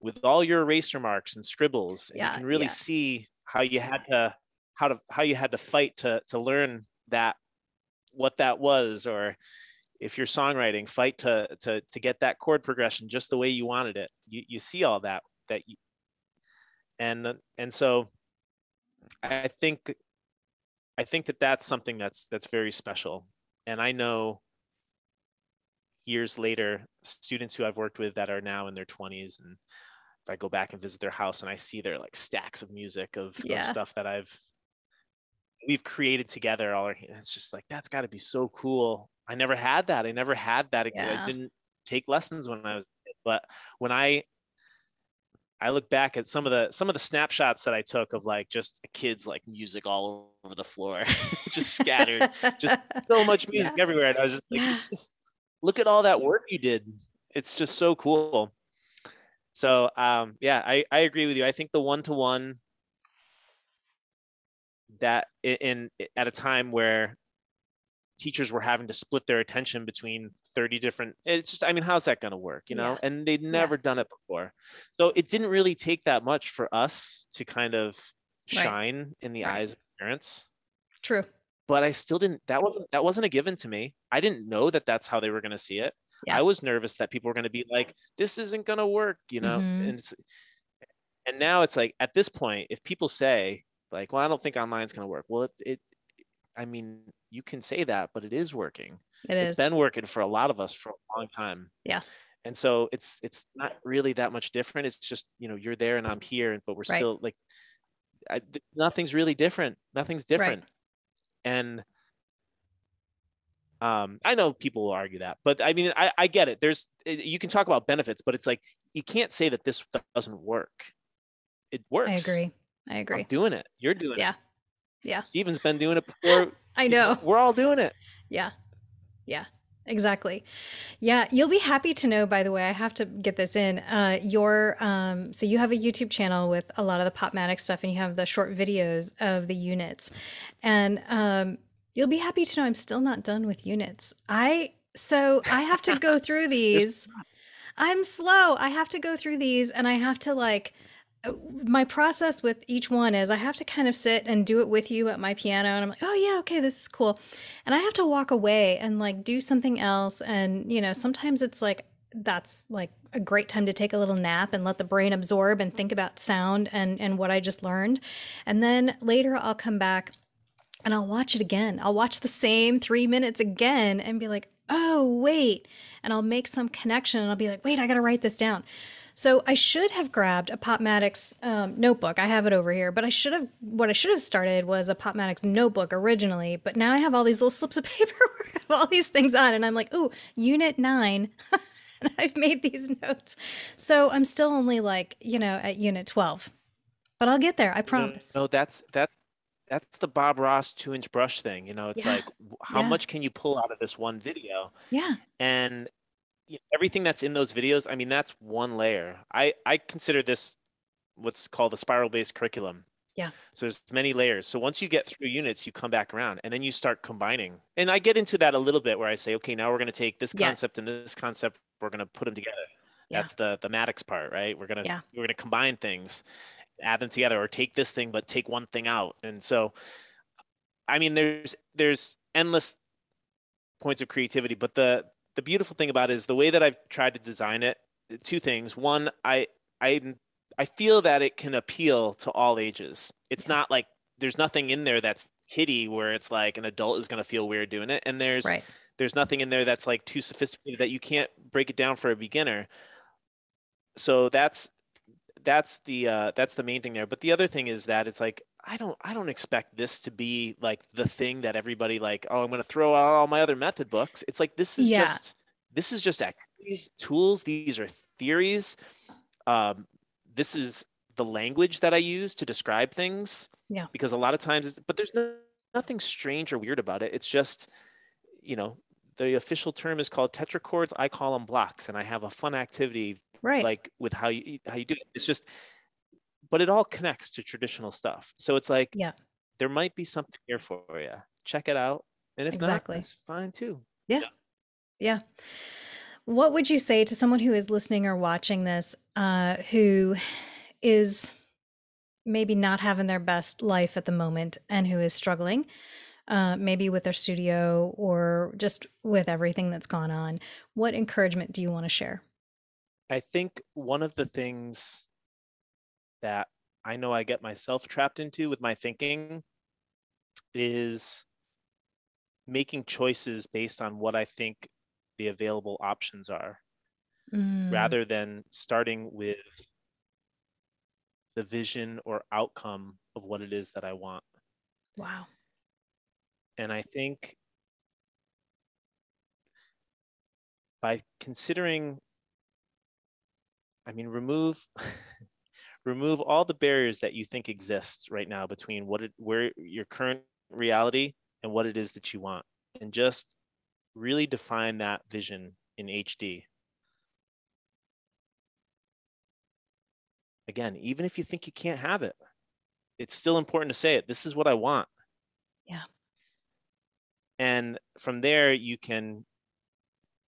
with all your eraser marks and scribbles and yeah, you can really yeah. see how you had to how to how you had to fight to to learn that what that was or if you're songwriting fight to to to get that chord progression just the way you wanted it you you see all that that you and and so i think i think that that's something that's that's very special and i know years later students who i've worked with that are now in their 20s and if i go back and visit their house and i see their like stacks of music of, yeah. of stuff that i've we've created together all our it's just like that's got to be so cool i never had that i never had that yeah. i didn't take lessons when i was but when i i look back at some of the some of the snapshots that i took of like just kids like music all over the floor just scattered just so much music yeah. everywhere and i was just like yeah. just look at all that work you did it's just so cool so um yeah i i agree with you i think the one-to-one that in, in at a time where teachers were having to split their attention between 30 different it's just i mean how's that going to work you know yeah. and they'd never yeah. done it before so it didn't really take that much for us to kind of shine right. in the right. eyes of parents true but i still didn't that wasn't that wasn't a given to me i didn't know that that's how they were going to see it yeah. i was nervous that people were going to be like this isn't going to work you know mm-hmm. and and now it's like at this point if people say like well i don't think online is going to work well it, it i mean you can say that but it is working it it's been working for a lot of us for a long time yeah and so it's it's not really that much different it's just you know you're there and i'm here but we're right. still like I, nothing's really different nothing's different right. and um, I know people will argue that, but I mean, I, I get it. There's, you can talk about benefits, but it's like, you can't say that this doesn't work. It works. I agree. I agree. I'm doing it. You're doing yeah. it. Yeah. Yeah. Stephen's been doing it before. I know. We're all doing it. Yeah. Yeah. Exactly. Yeah, you'll be happy to know. By the way, I have to get this in. Uh, your um, so you have a YouTube channel with a lot of the Popmatic stuff, and you have the short videos of the units, and um, you'll be happy to know I'm still not done with units. I so I have to go through these. I'm slow. I have to go through these, and I have to like Uh, my process with each one is I have to kind of sit and do it with you at my piano and I'm like, "Oh yeah, okay, this is cool." And I have to walk away and like do something else and you know, sometimes it's like that's like a great time to take a little nap and let the brain absorb and think about sound and and what I just learned. And then later I'll come back and I'll watch it again. I'll watch the same 3 minutes again and be like, "Oh, wait." And I'll make some connection and I'll be like, "Wait, I got to write this down." So I should have grabbed a Popmatics um, notebook. I have it over here, but I should have. What I should have started was a Popmatics notebook originally. But now I have all these little slips of paper with all these things on, and I'm like, oh, Unit Nine. and I've made these notes. So I'm still only like you know at Unit 12, but I'll get there. I promise. No, no that's that that's the Bob Ross two inch brush thing. You know, it's yeah. like how yeah. much can you pull out of this one video? Yeah. And everything that's in those videos, I mean, that's one layer. I, I consider this what's called a spiral based curriculum. Yeah. So there's many layers. So once you get through units, you come back around and then you start combining. And I get into that a little bit where I say, okay, now we're going to take this concept yeah. and this concept, we're going to put them together. Yeah. That's the the Matics part, right? We're gonna yeah. we're gonna combine things, add them together, or take this thing but take one thing out. And so, I mean, there's there's endless points of creativity, but the the beautiful thing about it is the way that I've tried to design it. Two things. One, I I I feel that it can appeal to all ages. It's yeah. not like there's nothing in there that's hitty where it's like an adult is going to feel weird doing it, and there's right. there's nothing in there that's like too sophisticated that you can't break it down for a beginner. So that's that's the uh, that's the main thing there. But the other thing is that it's like I don't I don't expect this to be like the thing that everybody like oh I'm going to throw out all my other method books. It's like this is yeah. just this is just activities, tools. These are theories. Um, this is the language that I use to describe things. Yeah. Because a lot of times, but there's no, nothing strange or weird about it. It's just, you know, the official term is called tetrachords. I call them blocks, and I have a fun activity right like with how you how you do it it's just but it all connects to traditional stuff. So it's like yeah. There might be something here for you check it out. And if exactly. not it's fine too. Yeah. yeah. Yeah. What would you say to someone who is listening or watching this uh, who is maybe not having their best life at the moment and who is struggling uh, maybe with their studio or just with everything that's gone on? What encouragement do you want to share? I think one of the things that I know I get myself trapped into with my thinking is making choices based on what I think the available options are mm. rather than starting with the vision or outcome of what it is that I want. Wow. And I think by considering I mean, remove remove all the barriers that you think exist right now between what it where your current reality and what it is that you want, and just really define that vision in HD. Again, even if you think you can't have it, it's still important to say it. This is what I want. Yeah. And from there, you can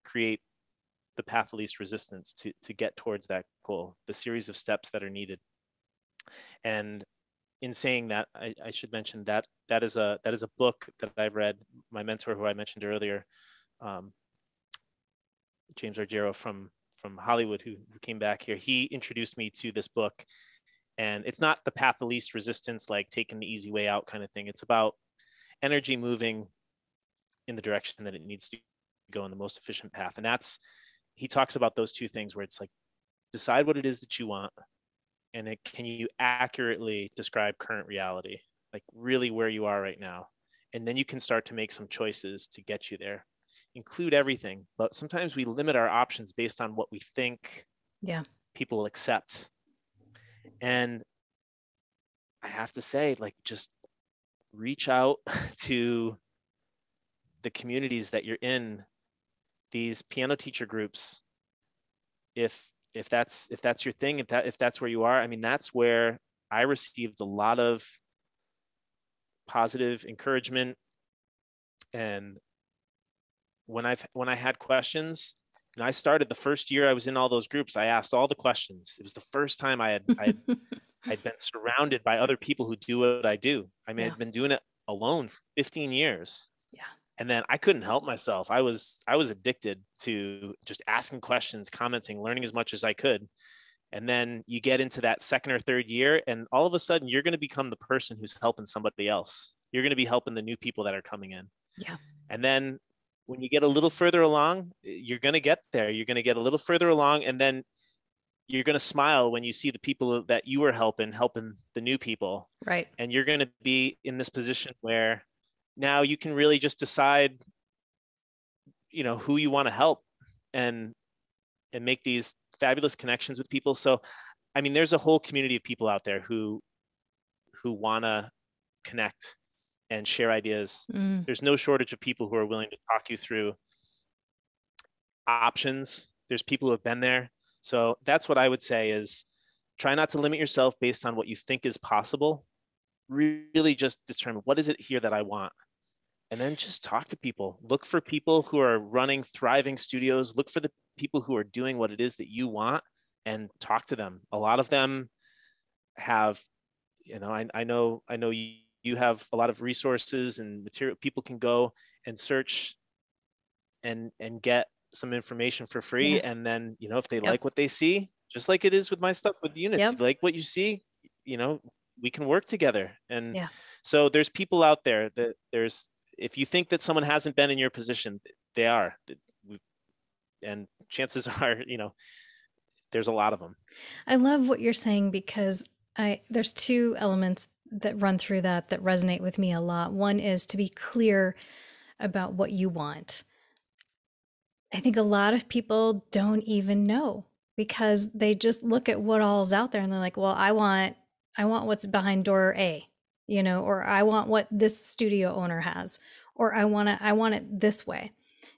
create the path of least resistance to, to get towards that goal, the series of steps that are needed. And in saying that, I, I, should mention that that is a that is a book that I've read. My mentor, who I mentioned earlier, um, James Argero from from Hollywood, who, who came back here, he introduced me to this book. And it's not the path of least resistance, like taking the easy way out kind of thing. It's about energy moving in the direction that it needs to go in the most efficient path. And that's he talks about those two things where it's like decide what it is that you want and it, can you accurately describe current reality like really where you are right now? And then you can start to make some choices to get you there. Include everything but sometimes we limit our options based on what we think yeah. people will accept. And i have to say like just reach out to the communities that you're in these piano teacher groups if if that's if that's your thing if that if that's where you are i mean that's where i received a lot of positive encouragement. And when i've when i had questions and i started the first year i was in all those groups i asked all the questions. It was the first time i had i had i'd been surrounded by other people who do what i do. I mean yeah. i'd been doing it alone for 15 years and then i couldn't help myself. I was i was addicted to just asking questions commenting learning as much as i could. And then you get into that second or third year and all of a sudden you're going to become the person who's helping somebody else. You're going to be helping the new people that are coming in. Yeah. And then when you get a little further along you're going to get there. You're going to get a little further along and then you're going to smile when you see the people that you were helping helping the new people. Right. And you're going to be in this position where now you can really just decide you know who you want to help and and make these fabulous connections with people. So i mean there's a whole community of people out there who who want to connect and share ideas. Mm. there's no shortage of people who are willing to talk you through options. There's people who have been there. So that's what i would say is try not to limit yourself based on what you think is possible. Really just determine what is it here that I want. And then just talk to people. Look for people who are running thriving studios. Look for the people who are doing what it is that you want and talk to them. A lot of them have, you know, I, I know, I know you, you have a lot of resources and material people can go and search and and get some information for free yeah. and then you know if they yep. like what they see just like it is with my stuff with units yep. like what you see you know we can work together and yeah. so there's people out there that there's if you think that someone hasn't been in your position they are and chances are you know there's a lot of them. I love what you're saying because I there's two elements that run through that that resonate with me a lot. One is to be clear about what you want. I think a lot of people don't even know because they just look at what all's out there and they're like, "Well, I want I want what's behind door A." You know, or I want what this studio owner has, or I want to I want it this way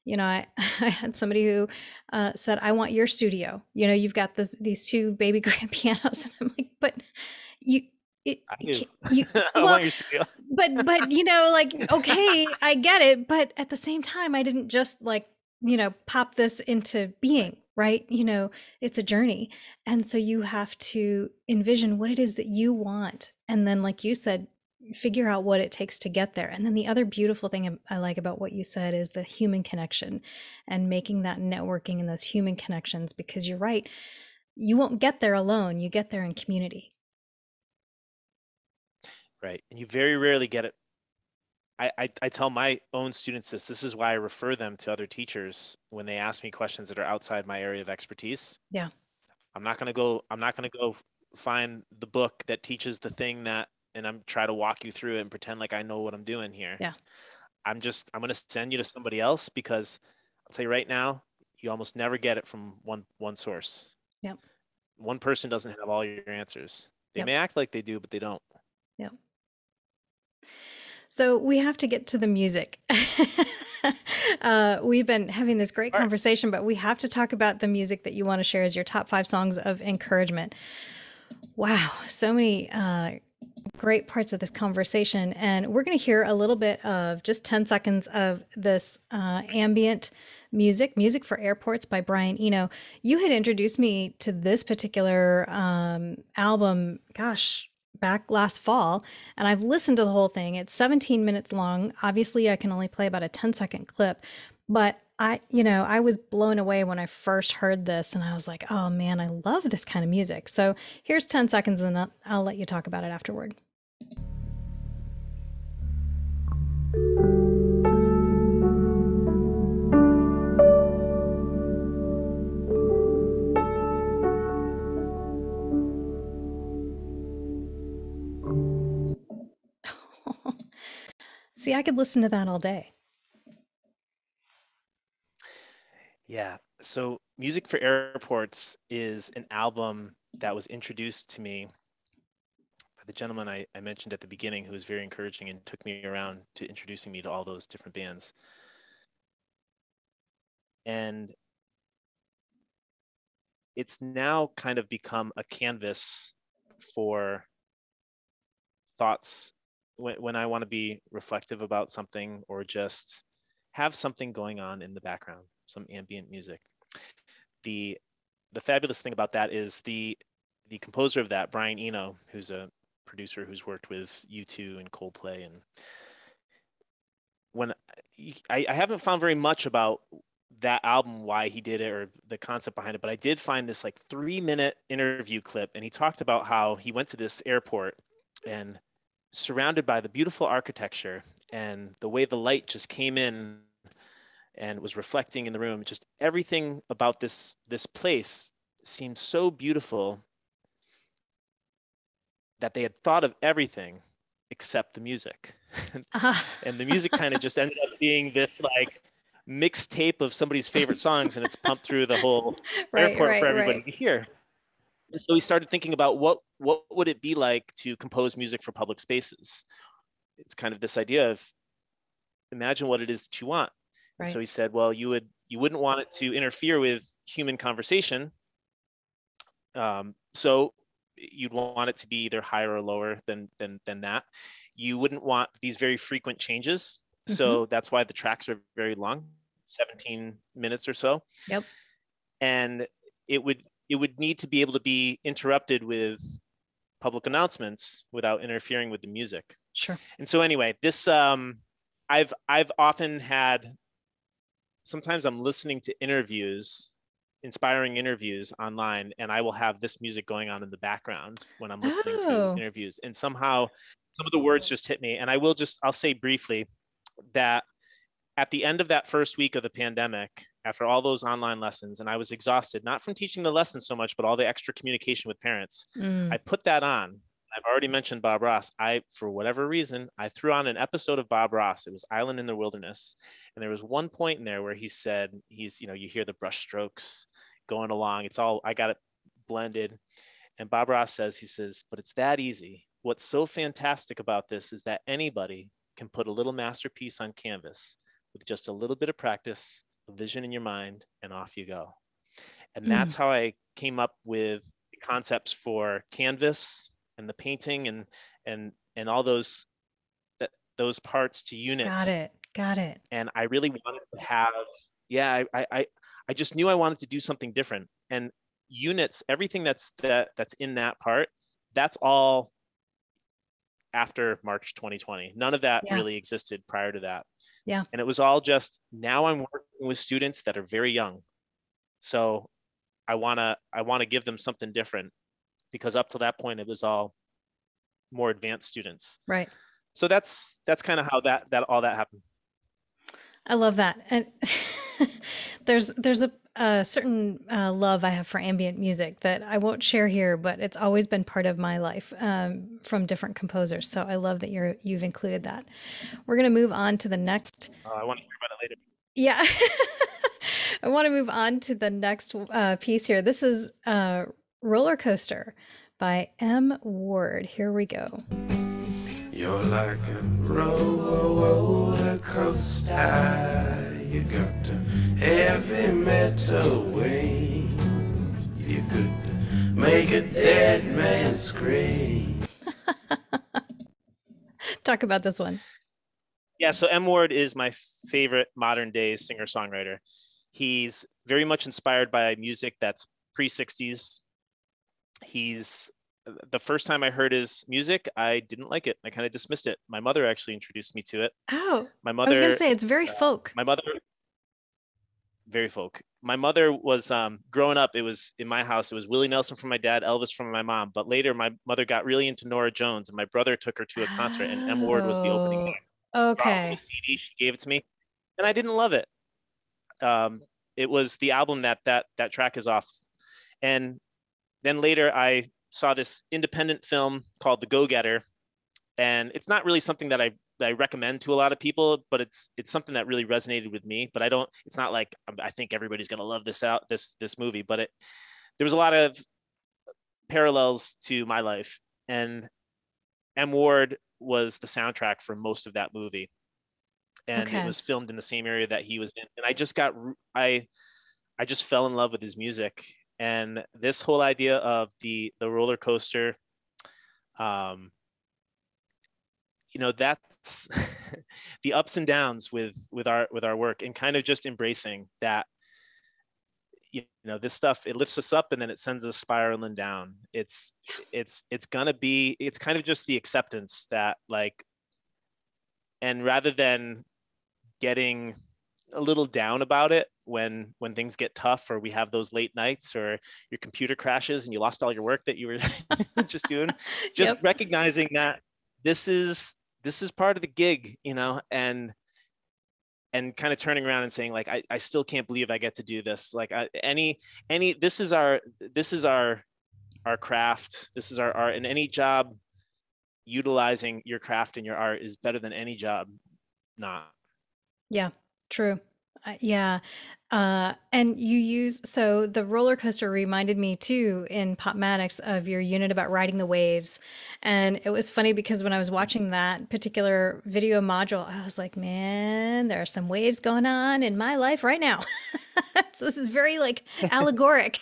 you know, I, I had somebody who uh, said, I want your studio. You know, you've got this, these two baby grand pianos. And I'm like, but you, it, I do. You, I want your studio. but, but, you know, like, okay, I get it. But at the same time, I didn't just like, you know, pop this into being, right? You know, it's a journey. And so you have to envision what it is that you want. And then, like you said, figure out what it takes to get there. And then the other beautiful thing I like about what you said is the human connection and making that networking and those human connections because you're right. You won't get there alone, you get there in community. Right. And you very rarely get it. I, I, I tell my own students this. This is why I refer them to other teachers when they ask me questions that are outside my area of expertise. Yeah. I'm not going to go, I'm not going to go find the book that teaches the thing that and I'm try to walk you through it and pretend like I know what I'm doing here. Yeah. I'm just I'm gonna send you to somebody else because I'll tell you right now, you almost never get it from one one source. Yep. One person doesn't have all your answers. They yep. may act like they do, but they don't. Yep. So we have to get to the music. uh, we've been having this great conversation, but we have to talk about the music that you want to share as your top five songs of encouragement. Wow, so many uh, great parts of this conversation. And we're going to hear a little bit of just 10 seconds of this uh, ambient music, Music for Airports by Brian Eno. You had introduced me to this particular um, album, gosh, back last fall, and I've listened to the whole thing. It's 17 minutes long. Obviously, I can only play about a 10 second clip, but I, you know, I was blown away when I first heard this and I was like, oh man, I love this kind of music. So here's 10 seconds and I'll, I'll let you talk about it afterward. See, I could listen to that all day. Yeah. So, Music for Airports is an album that was introduced to me by the gentleman I, I mentioned at the beginning, who was very encouraging and took me around to introducing me to all those different bands. And it's now kind of become a canvas for thoughts when, when I want to be reflective about something or just have something going on in the background some ambient music. The the fabulous thing about that is the the composer of that, Brian Eno, who's a producer who's worked with U2 and Coldplay, and when I, I haven't found very much about that album, why he did it, or the concept behind it, but I did find this like three minute interview clip, and he talked about how he went to this airport and surrounded by the beautiful architecture and the way the light just came in and was reflecting in the room. Just everything about this this place seemed so beautiful that they had thought of everything except the music. Uh-huh. and the music kind of just ended up being this like mixtape of somebody's favorite songs and it's pumped through the whole right, airport right, for everybody right. to hear. And so we started thinking about what what would it be like to compose music for public spaces. It's kind of this idea of imagine what it is that you want. Right. So he said, well, you would you wouldn't want it to interfere with human conversation. Um, so you'd want it to be either higher or lower than than than that. You wouldn't want these very frequent changes. Mm-hmm. So that's why the tracks are very long, 17 minutes or so. Yep. And it would it would need to be able to be interrupted with public announcements without interfering with the music. Sure. And so anyway, this um I've I've often had sometimes I'm listening to interviews, inspiring interviews online, and I will have this music going on in the background when I'm listening oh. to interviews. And somehow some of the words just hit me. And I will just, I'll say briefly that at the end of that first week of the pandemic, after all those online lessons, and I was exhausted, not from teaching the lessons so much, but all the extra communication with parents, mm. I put that on. I've already mentioned Bob Ross. I, for whatever reason, I threw on an episode of Bob Ross. It was Island in the Wilderness. And there was one point in there where he said, he's, you know, you hear the brush strokes going along. It's all, I got it blended. And Bob Ross says, he says, but it's that easy. What's so fantastic about this is that anybody can put a little masterpiece on canvas with just a little bit of practice, a vision in your mind, and off you go. And that's mm. how I came up with concepts for canvas and the painting and and and all those that those parts to units. Got it. Got it. And I really wanted to have, yeah, I I I just knew I wanted to do something different. And units, everything that's that that's in that part, that's all after March 2020. None of that yeah. really existed prior to that. Yeah. And it was all just now I'm working with students that are very young. So I want to I want to give them something different because up to that point it was all more advanced students. Right. So that's that's kind of how that that all that happened. I love that. And there's there's a a certain uh, love I have for ambient music that I won't share here, but it's always been part of my life um, from different composers. So I love that you're you've included that. We're gonna move on to the next. Uh, I want to hear about it later. Yeah, I want to move on to the next uh, piece here. This is uh, Roller Coaster by M. Ward. Here we go. You're like a roller coaster you got the heavy metal wings. You could make a dead man scream. Talk about this one. Yeah, so M Ward is my favorite modern day singer songwriter. He's very much inspired by music that's pre 60s. He's the first time I heard his music, I didn't like it. I kind of dismissed it. My mother actually introduced me to it. Oh, my mother. I was going to say it's very uh, folk. My mother, very folk. My mother was um, growing up. It was in my house. It was Willie Nelson from my dad, Elvis from my mom. But later, my mother got really into Norah Jones, and my brother took her to a concert, and M Ward was the opening act. Oh, okay. CD, she gave it to me, and I didn't love it. Um, it was the album that that that track is off, and then later I saw this independent film called The Go Getter, and it's not really something that I that I recommend to a lot of people, but it's it's something that really resonated with me. But I don't. It's not like um, I think everybody's gonna love this out this this movie, but it there was a lot of parallels to my life, and M Ward was the soundtrack for most of that movie, and okay. it was filmed in the same area that he was in. And I just got I I just fell in love with his music, and this whole idea of the the roller coaster um you know that's the ups and downs with with our with our work and kind of just embracing that you know this stuff it lifts us up and then it sends us spiraling down. It's it's it's gonna be it's kind of just the acceptance that like and rather than getting a little down about it when when things get tough or we have those late nights or your computer crashes and you lost all your work that you were just doing. Just yep. recognizing that this is this is part of the gig you know and and kind of turning around and saying like I, I still can't believe i get to do this. Like I, any any this is our this is our our craft. This is our art. And any job utilizing your craft and your art is better than any job not. Yeah True. Uh, yeah. Uh, and you use so the roller coaster reminded me too in Popmatics of your unit about riding the waves. And it was funny because when I was watching that particular video module, I was like, man, there are some waves going on in my life right now. so this is very like allegoric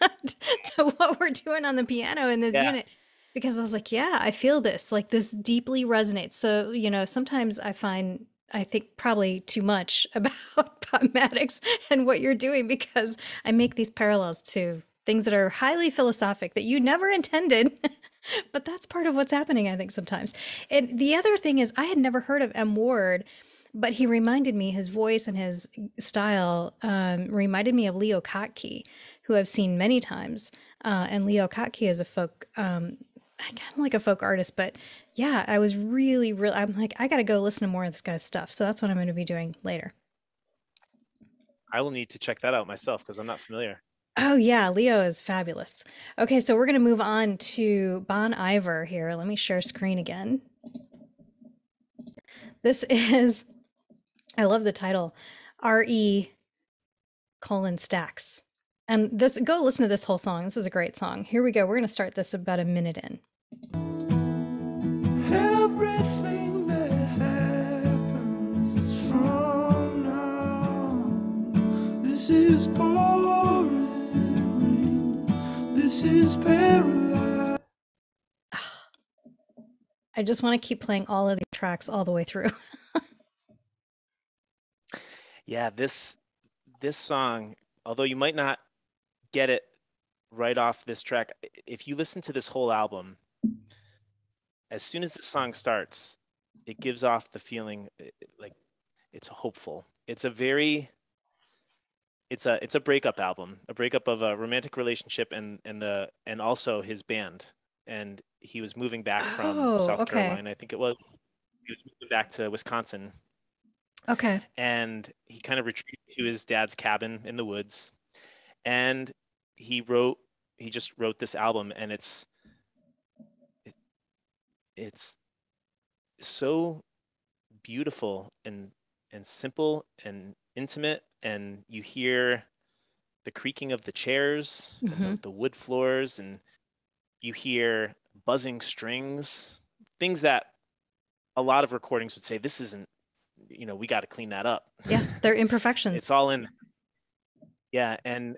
to what we're doing on the piano in this yeah. unit because I was like, yeah, I feel this. Like this deeply resonates. So, you know, sometimes I find I think probably too much about Popmatics and what you're doing because I make these parallels to things that are highly philosophic that you never intended. but that's part of what's happening, I think, sometimes. And the other thing is, I had never heard of M. Ward, but he reminded me, his voice and his style um, reminded me of Leo Kottke, who I've seen many times. Uh, and Leo Kottke is a folk, um, kind of like a folk artist, but yeah, I was really, really, I'm like, I got to go listen to more of this guy's stuff. So that's what I'm going to be doing later. I will need to check that out myself because I'm not familiar. Oh, yeah. Leo is fabulous. Okay. So we're going to move on to Bon Iver here. Let me share screen again. This is, I love the title R.E. colon stacks. And this, go listen to this whole song. This is a great song. Here we go. We're going to start this about a minute in. I just want to keep playing all of these tracks all the way through. yeah, this this song, although you might not get it right off this track, if you listen to this whole album, as soon as the song starts, it gives off the feeling eh, like it's hopeful. It's a very it's a it's a breakup album, a breakup of a romantic relationship and and the and also his band. And he was moving back from oh, South okay. Carolina, I think it was. He was moving back to Wisconsin. Okay. And he kind of retreated to his dad's cabin in the woods. And he wrote he just wrote this album and it's it, it's so beautiful and and simple and intimate and you hear the creaking of the chairs mm-hmm. and the, the wood floors and you hear buzzing strings things that a lot of recordings would say this isn't you know we got to clean that up. Yeah they're imperfections. It's all in. Yeah and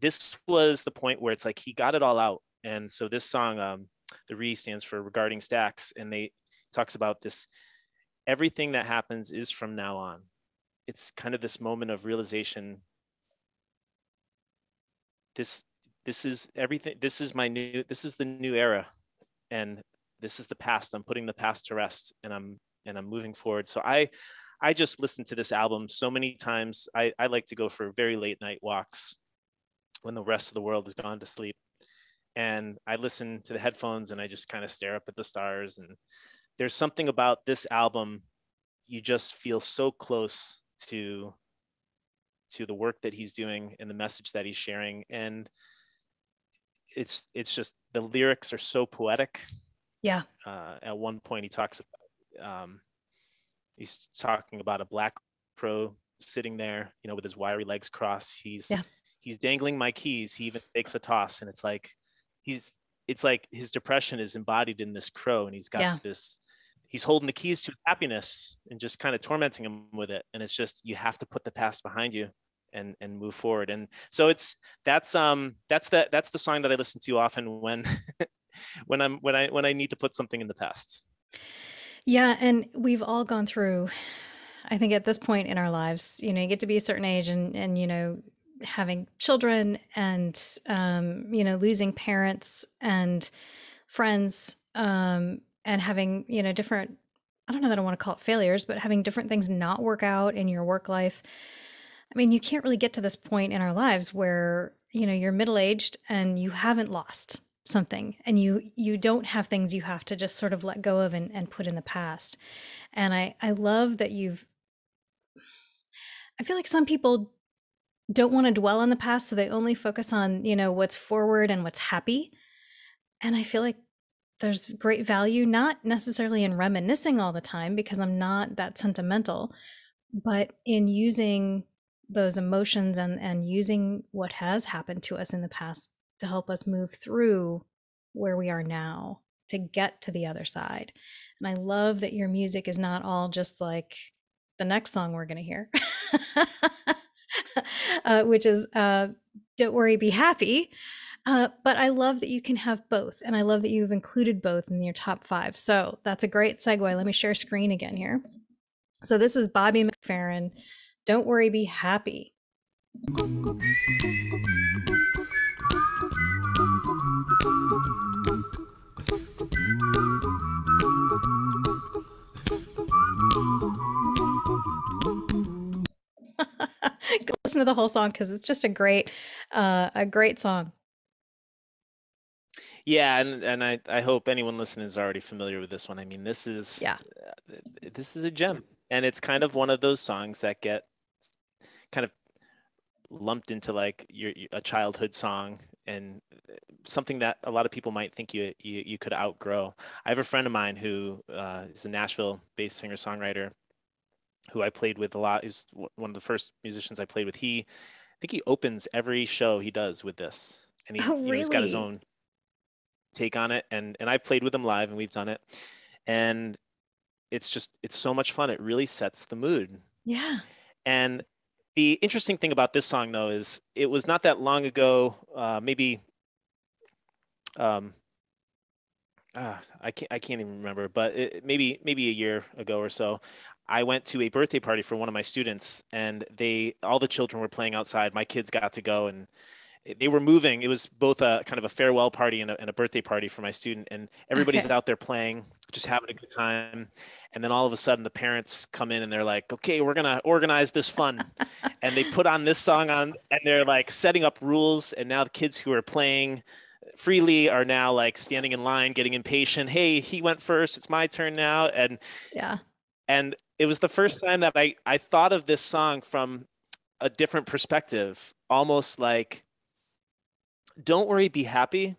this was the point where it's like he got it all out and so this song um the re stands for regarding stacks and they talks about this everything that happens is from now on. It's kind of this moment of realization. This this is everything this is my new this is the new era and this is the past. I'm putting the past to rest and i'm and i'm moving forward. So i i just listened to this album so many times. I i like to go for very late night walks when the rest of the world has gone to sleep and i listen to the headphones and i just kind of stare up at the stars and there's something about this album you just feel so close to to the work that he's doing and the message that he's sharing and it's it's just the lyrics are so poetic. Yeah. Uh, at one point he talks about um, he's talking about a black crow sitting there you know with his wiry legs crossed. He's yeah. he's dangling my keys. He even takes a toss and it's like he's it's like his depression is embodied in this crow and he's got yeah. this he's holding the keys to his happiness and just kind of tormenting him with it. And it's just you have to put the past behind you and and move forward. And so it's that's um that's the that's the song that i listen to often when when i'm when i when i need to put something in the past. Yeah and we've all gone through i think at this point in our lives you know you get to be a certain age and and you know having children and um you know losing parents and friends um and having you know different i don't know that i want to call it failures but having different things not work out in your work life. I mean you can't really get to this point in our lives where you know you're middle aged and you haven't lost something and you you don't have things you have to just sort of let go of and, and put in the past. And i i love that you've i feel like some people don't want to dwell on the past so they only focus on you know what's forward and what's happy and i feel like there's great value, not necessarily in reminiscing all the time because I'm not that sentimental, but in using those emotions and, and using what has happened to us in the past to help us move through where we are now to get to the other side. And I love that your music is not all just like the next song we're going to hear, uh, which is uh, Don't Worry, Be Happy. Uh, but I love that you can have both, and I love that you've included both in your top five. So that's a great segue. Let me share screen again here. So this is Bobby McFerrin. Don't worry, be happy. Listen to the whole song because it's just a great, uh, a great song. Yeah, and and I I hope anyone listening is already familiar with this one. I mean, this is yeah, uh, this is a gem, and it's kind of one of those songs that get kind of lumped into like your a childhood song and uh, something that a lot of people might think you you, you could outgrow. I have a friend of mine who uh, is a Nashville-based singer-songwriter who I played with a lot. He's one of the first musicians I played with. He, I think he opens every show he does with this, and he, oh, really? you know, he's got his own take on it. And and I've played with him live, and we've done it, and it's just it's so much fun. It really sets the mood. Yeah. And the interesting thing about this song, though, is it was not that long ago, uh, maybe. Um, uh, I can't I can't even remember, but it, maybe maybe a year ago or so, I went to a birthday party for one of my students, and they all the children were playing outside. My kids got to go, and they were moving. It was both a kind of a farewell party and a, and a birthday party for my student, and everybody's okay. out there playing, just having a good time. And then all of a sudden, the parents come in and they're like, "Okay, we're gonna organize this fun," and they put on this song on, and they're like setting up rules. And now the kids who are playing freely are now like standing in line, getting impatient. Hey, he went first. It's my turn now. And yeah, and it was the first time that I I thought of this song from a different perspective, almost like don't worry, be happy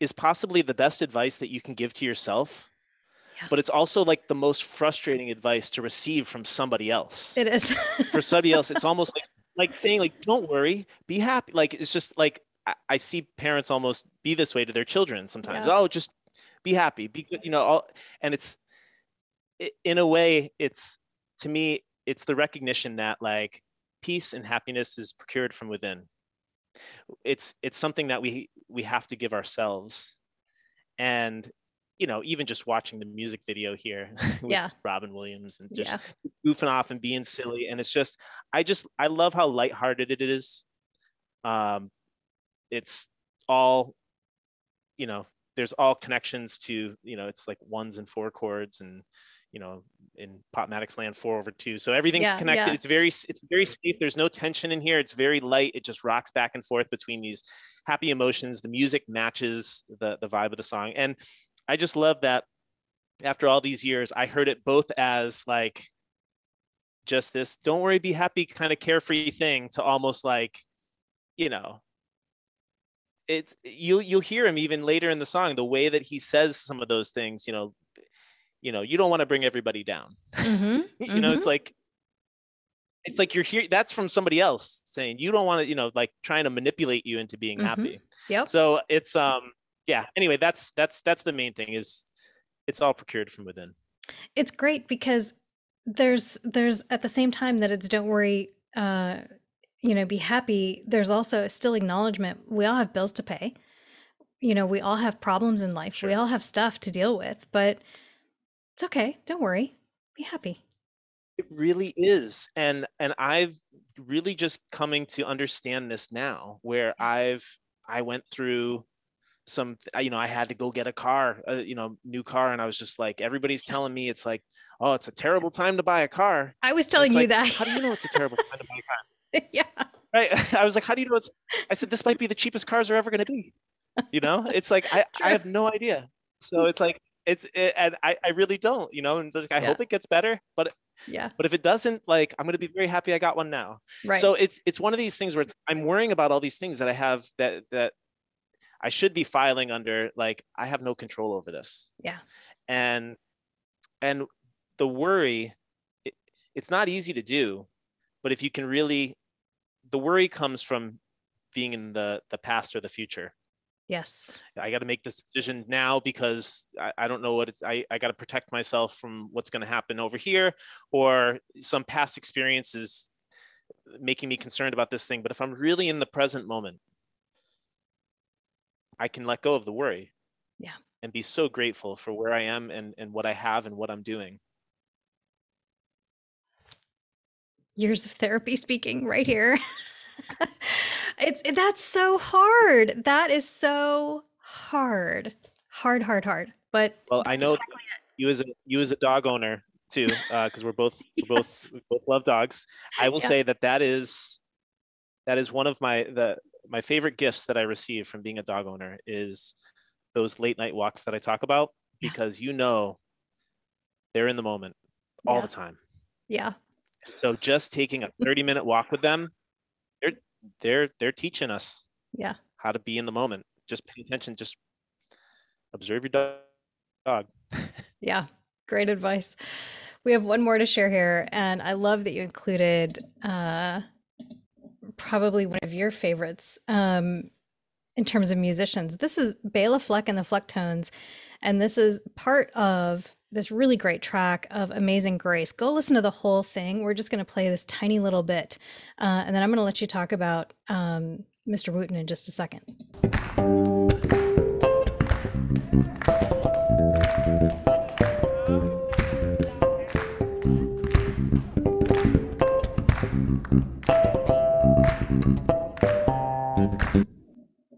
is possibly the best advice that you can give to yourself. Yeah. But it's also like the most frustrating advice to receive from somebody else. It is. For somebody else, it's almost like like saying like don't worry, be happy. Like it's just like I, I see parents almost be this way to their children sometimes. Yeah. Oh, just be happy, be good, you know, all, and it's in a way it's to me it's the recognition that like peace and happiness is procured from within it's it's something that we we have to give ourselves and you know even just watching the music video here with yeah. robin williams and just yeah. goofing off and being silly and it's just i just i love how lighthearted it is um it's all you know there's all connections to you know it's like ones and four chords and you know in Popmatic's land four over two. So everything's yeah, connected. Yeah. It's very it's very safe. There's no tension in here. It's very light. It just rocks back and forth between these happy emotions. The music matches the the vibe of the song, and I just love that. After all these years, I heard it both as like just this "don't worry, be happy" kind of carefree thing to almost like, you know, it's you you'll hear him even later in the song the way that he says some of those things you know you know you don't want to bring everybody down mm-hmm. you mm-hmm. know it's mm-hmm. like it's like you're here that's from somebody else saying you don't want to you know like trying to manipulate you into being mm-hmm. happy yeah so it's um yeah anyway that's that's that's the main thing is it's all procured from within it's great because there's there's at the same time that it's don't worry uh you know be happy there's also still acknowledgement we all have bills to pay you know we all have problems in life sure. we all have stuff to deal with but it's okay. Don't worry. Be happy. It really is. And and I've really just coming to understand this now where I've I went through some you know i had to go get a car uh, you know new car and i was just like everybody's telling me it's like oh it's a terrible time to buy a car i was telling you like, that how do you know it's a terrible time to buy a car yeah right i was like how do you know it's i said this might be the cheapest cars are ever going to be you know it's like i i have no idea so it's like it's it, and I, I really don't you know and like, i yeah. hope it gets better but yeah. but if it doesn't like i'm going to be very happy i got one now. Right. So it's it's one of these things where i'm worrying about all these things that i have that that i should be filing under like i have no control over this. Yeah. And and the worry it, it's not easy to do but if you can really the worry comes from being in the the past or the future Yes. I got to make this decision now because I, I don't know what it's, I, I got to protect myself from what's going to happen over here or some past experiences making me concerned about this thing. But if I'm really in the present moment, I can let go of the worry. Yeah. And be so grateful for where I am and, and what I have and what I'm doing. Years of therapy speaking right here. it's that's so hard. That is so hard. Hard, hard, hard. But well, I know exactly you as a you as a dog owner too, because uh, we're both we're both we both love dogs. I will yeah. say that that is that is one of my the my favorite gifts that I receive from being a dog owner is those late night walks that I talk about because you know they're in the moment all Yeah. the time. Yeah. So just taking a 30 minute walk with them, they're they're teaching us Yeah. how to be in the moment. Just pay attention, just observe your dog. dog. Yeah. Great advice. We have one more to share here, and I love that you included uh, probably one of your favorites um, in terms of musicians. This is Bela Fleck and the Flecktones, and this is part of this really great track of Amazing Grace. Go listen to the whole thing. We're just going to play this tiny little bit, uh, and then I'm going to let you talk about um, Mr. Wooten in just a second.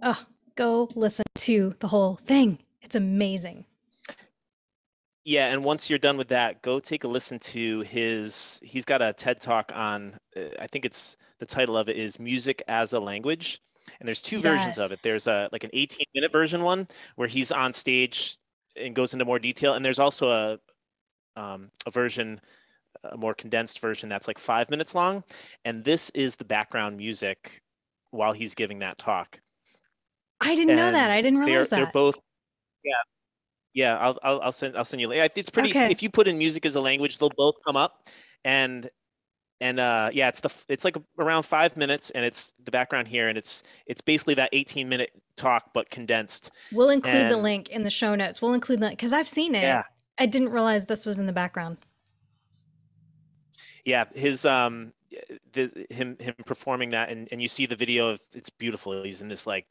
Oh, go listen to the whole thing. It's amazing. Yeah, and once you're done with that, go take a listen to his. He's got a TED talk on. Uh, I think it's the title of it is "Music as a Language," and there's two versions of it. There's a like an 18 minute version one where he's on stage and goes into more detail, and there's also a um, a version, a more condensed version that's like five minutes long, and this is the background music while he's giving that talk. I didn't know that. I didn't they're realize they're both yeah yeah I'll, I'll i'll send i'll send you it's pretty Okay. if you put in music as a language they'll both come up and and uh yeah it's the it's like around five minutes and it's the background here and it's it's basically that 18 minute talk but condensed We'll include the link in the show notes. We'll include that because I've seen it. Yeah. I didn't realize this was in the background. yeah his um the, him him performing that and and you see the video of it's beautiful he's in this like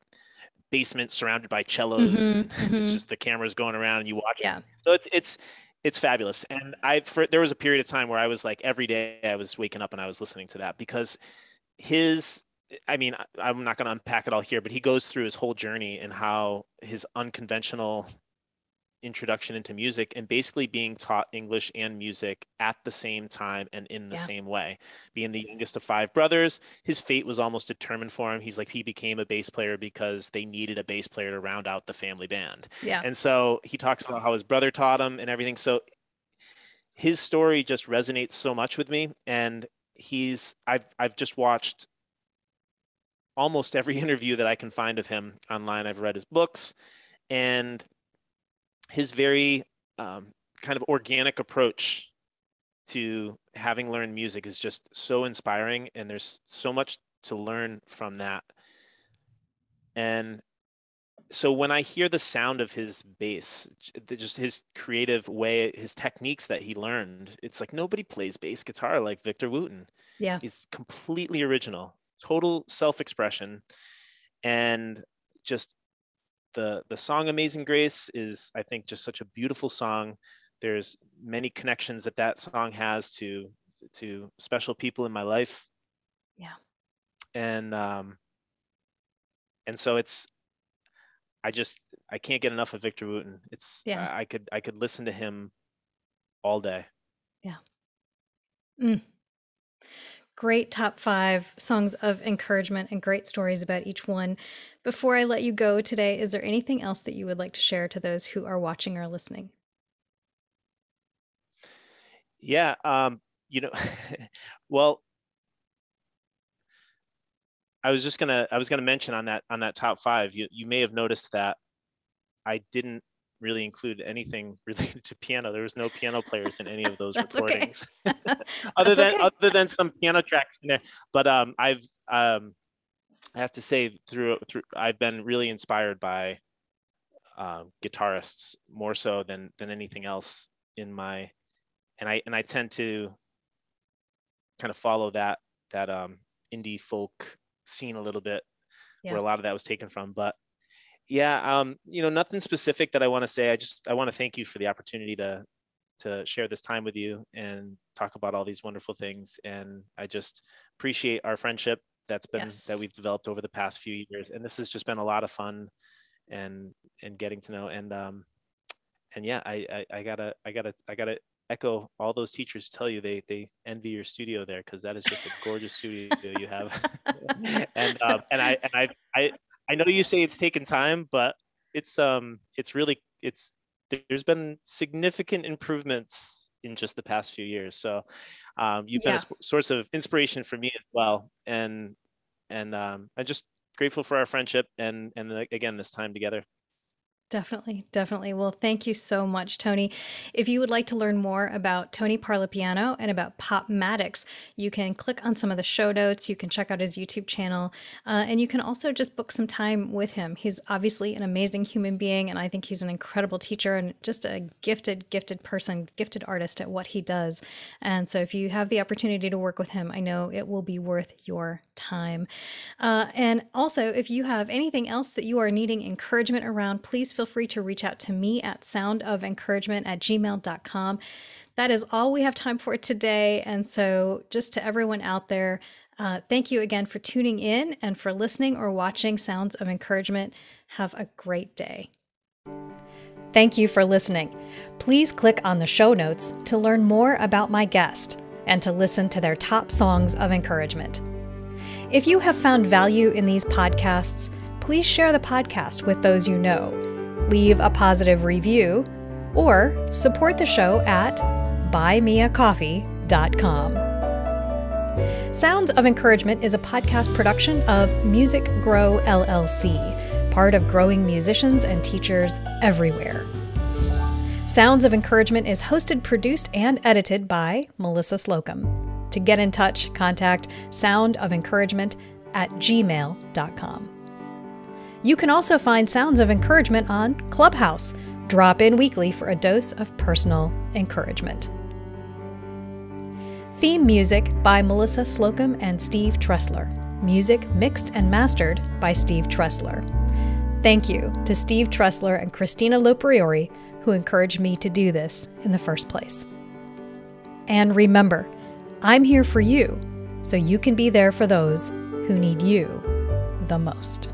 basement surrounded by cellos Mhm, and it's mhm. just the cameras going around and you watch it. Yeah. so it's it's it's fabulous and i for there was a period of time where i was like every day i was waking up and i was listening to that because his i mean I- i'm not going to unpack it all here but he goes through his whole journey and how his unconventional introduction into music and basically being taught english and music at the same time and in the Yeah. same way being the youngest of five brothers his fate was almost determined for him he's like he became a bass player because they needed a bass player to round out the family band Yeah. and so he talks about how his brother taught him and everything. So his story just resonates so much with me. And he's I've I've just watched almost every interview that I can find of him online. I've read his books and his very um, kind of organic approach to having learned music is just so inspiring and there's so much to learn from that and so when I hear the sound of his bass, just his creative way, his techniques that he learned, it's like nobody plays bass guitar like Victor Wooten. Yeah. He's completely original, total self-expression, and just the the song "Amazing Grace" is, I think, just such a beautiful song. There's many connections that that song has to to special people in my life. Yeah. And um, and so it's I just I can't get enough of Victor Wooten. It's Yeah. I, I could I could listen to him all day. Great top five songs of encouragement and great stories about each one. Before I let you go today, is there anything else that you would like to share to those who are watching or listening? Yeah, um, you know, well, I was just gonna I was gonna mention on that on that top five. You you may have noticed that I didn't really include anything related to piano. There was no piano players in any of those recordings, other than okay. other than some piano tracks in there. But um, I've um, I have to say through through I've been really inspired by uh, guitarists more so than than anything else in my and I and I tend to kind of follow that that um indie folk scene a little bit Yeah. where a lot of that was taken from but yeah um you know nothing specific that I want to say I just I want to thank you for the opportunity to to share this time with you and talk about all these wonderful things and I just appreciate our friendship that's been Yes. that we've developed over the past few years and this has just been a lot of fun and and getting to know and um and yeah I, I i gotta i gotta i gotta echo all those teachers tell you they they envy your studio there because that is just a gorgeous studio you have and um and i and i i i know you say it's taken time but it's um it's really it's there's been significant improvements in just the past few years. So um, you've been yeah. a source of inspiration for me as well, and and um, I'm just grateful for our friendship and and again this time together. Definitely, definitely. Well, thank you so much, Tony. If you would like to learn more about Tony Parlapiano and about Popmatics, you can click on some of the show notes. You can check out his YouTube channel, uh, and you can also just book some time with him. He's obviously an amazing human being, and I think he's an incredible teacher and just a gifted, gifted person, gifted artist at what he does. And so, if you have the opportunity to work with him, I know it will be worth your time. Uh, and also, if you have anything else that you are needing encouragement around, please feel free to reach out to me at soundofencouragement at gmail.com. That is all we have time for today. And so, just to everyone out there, uh, thank you again for tuning in and for listening or watching Sounds of Encouragement. Have a great day. Thank you for listening. Please click on the show notes to learn more about my guest and to listen to their top songs of encouragement. If you have found value in these podcasts, please share the podcast with those you know leave a positive review, or support the show at buymeacoffee.com. Sounds of Encouragement is a podcast production of Music Grow LLC, part of growing musicians and teachers everywhere. Sounds of Encouragement is hosted, produced, and edited by Melissa Slocum. To get in touch, contact soundofencouragement at gmail.com. You can also find sounds of encouragement on Clubhouse. Drop in weekly for a dose of personal encouragement. Theme music by Melissa Slocum and Steve Tressler. Music mixed and mastered by Steve Tressler. Thank you to Steve Tressler and Christina Lopriori, who encouraged me to do this in the first place. And remember, I'm here for you, so you can be there for those who need you the most.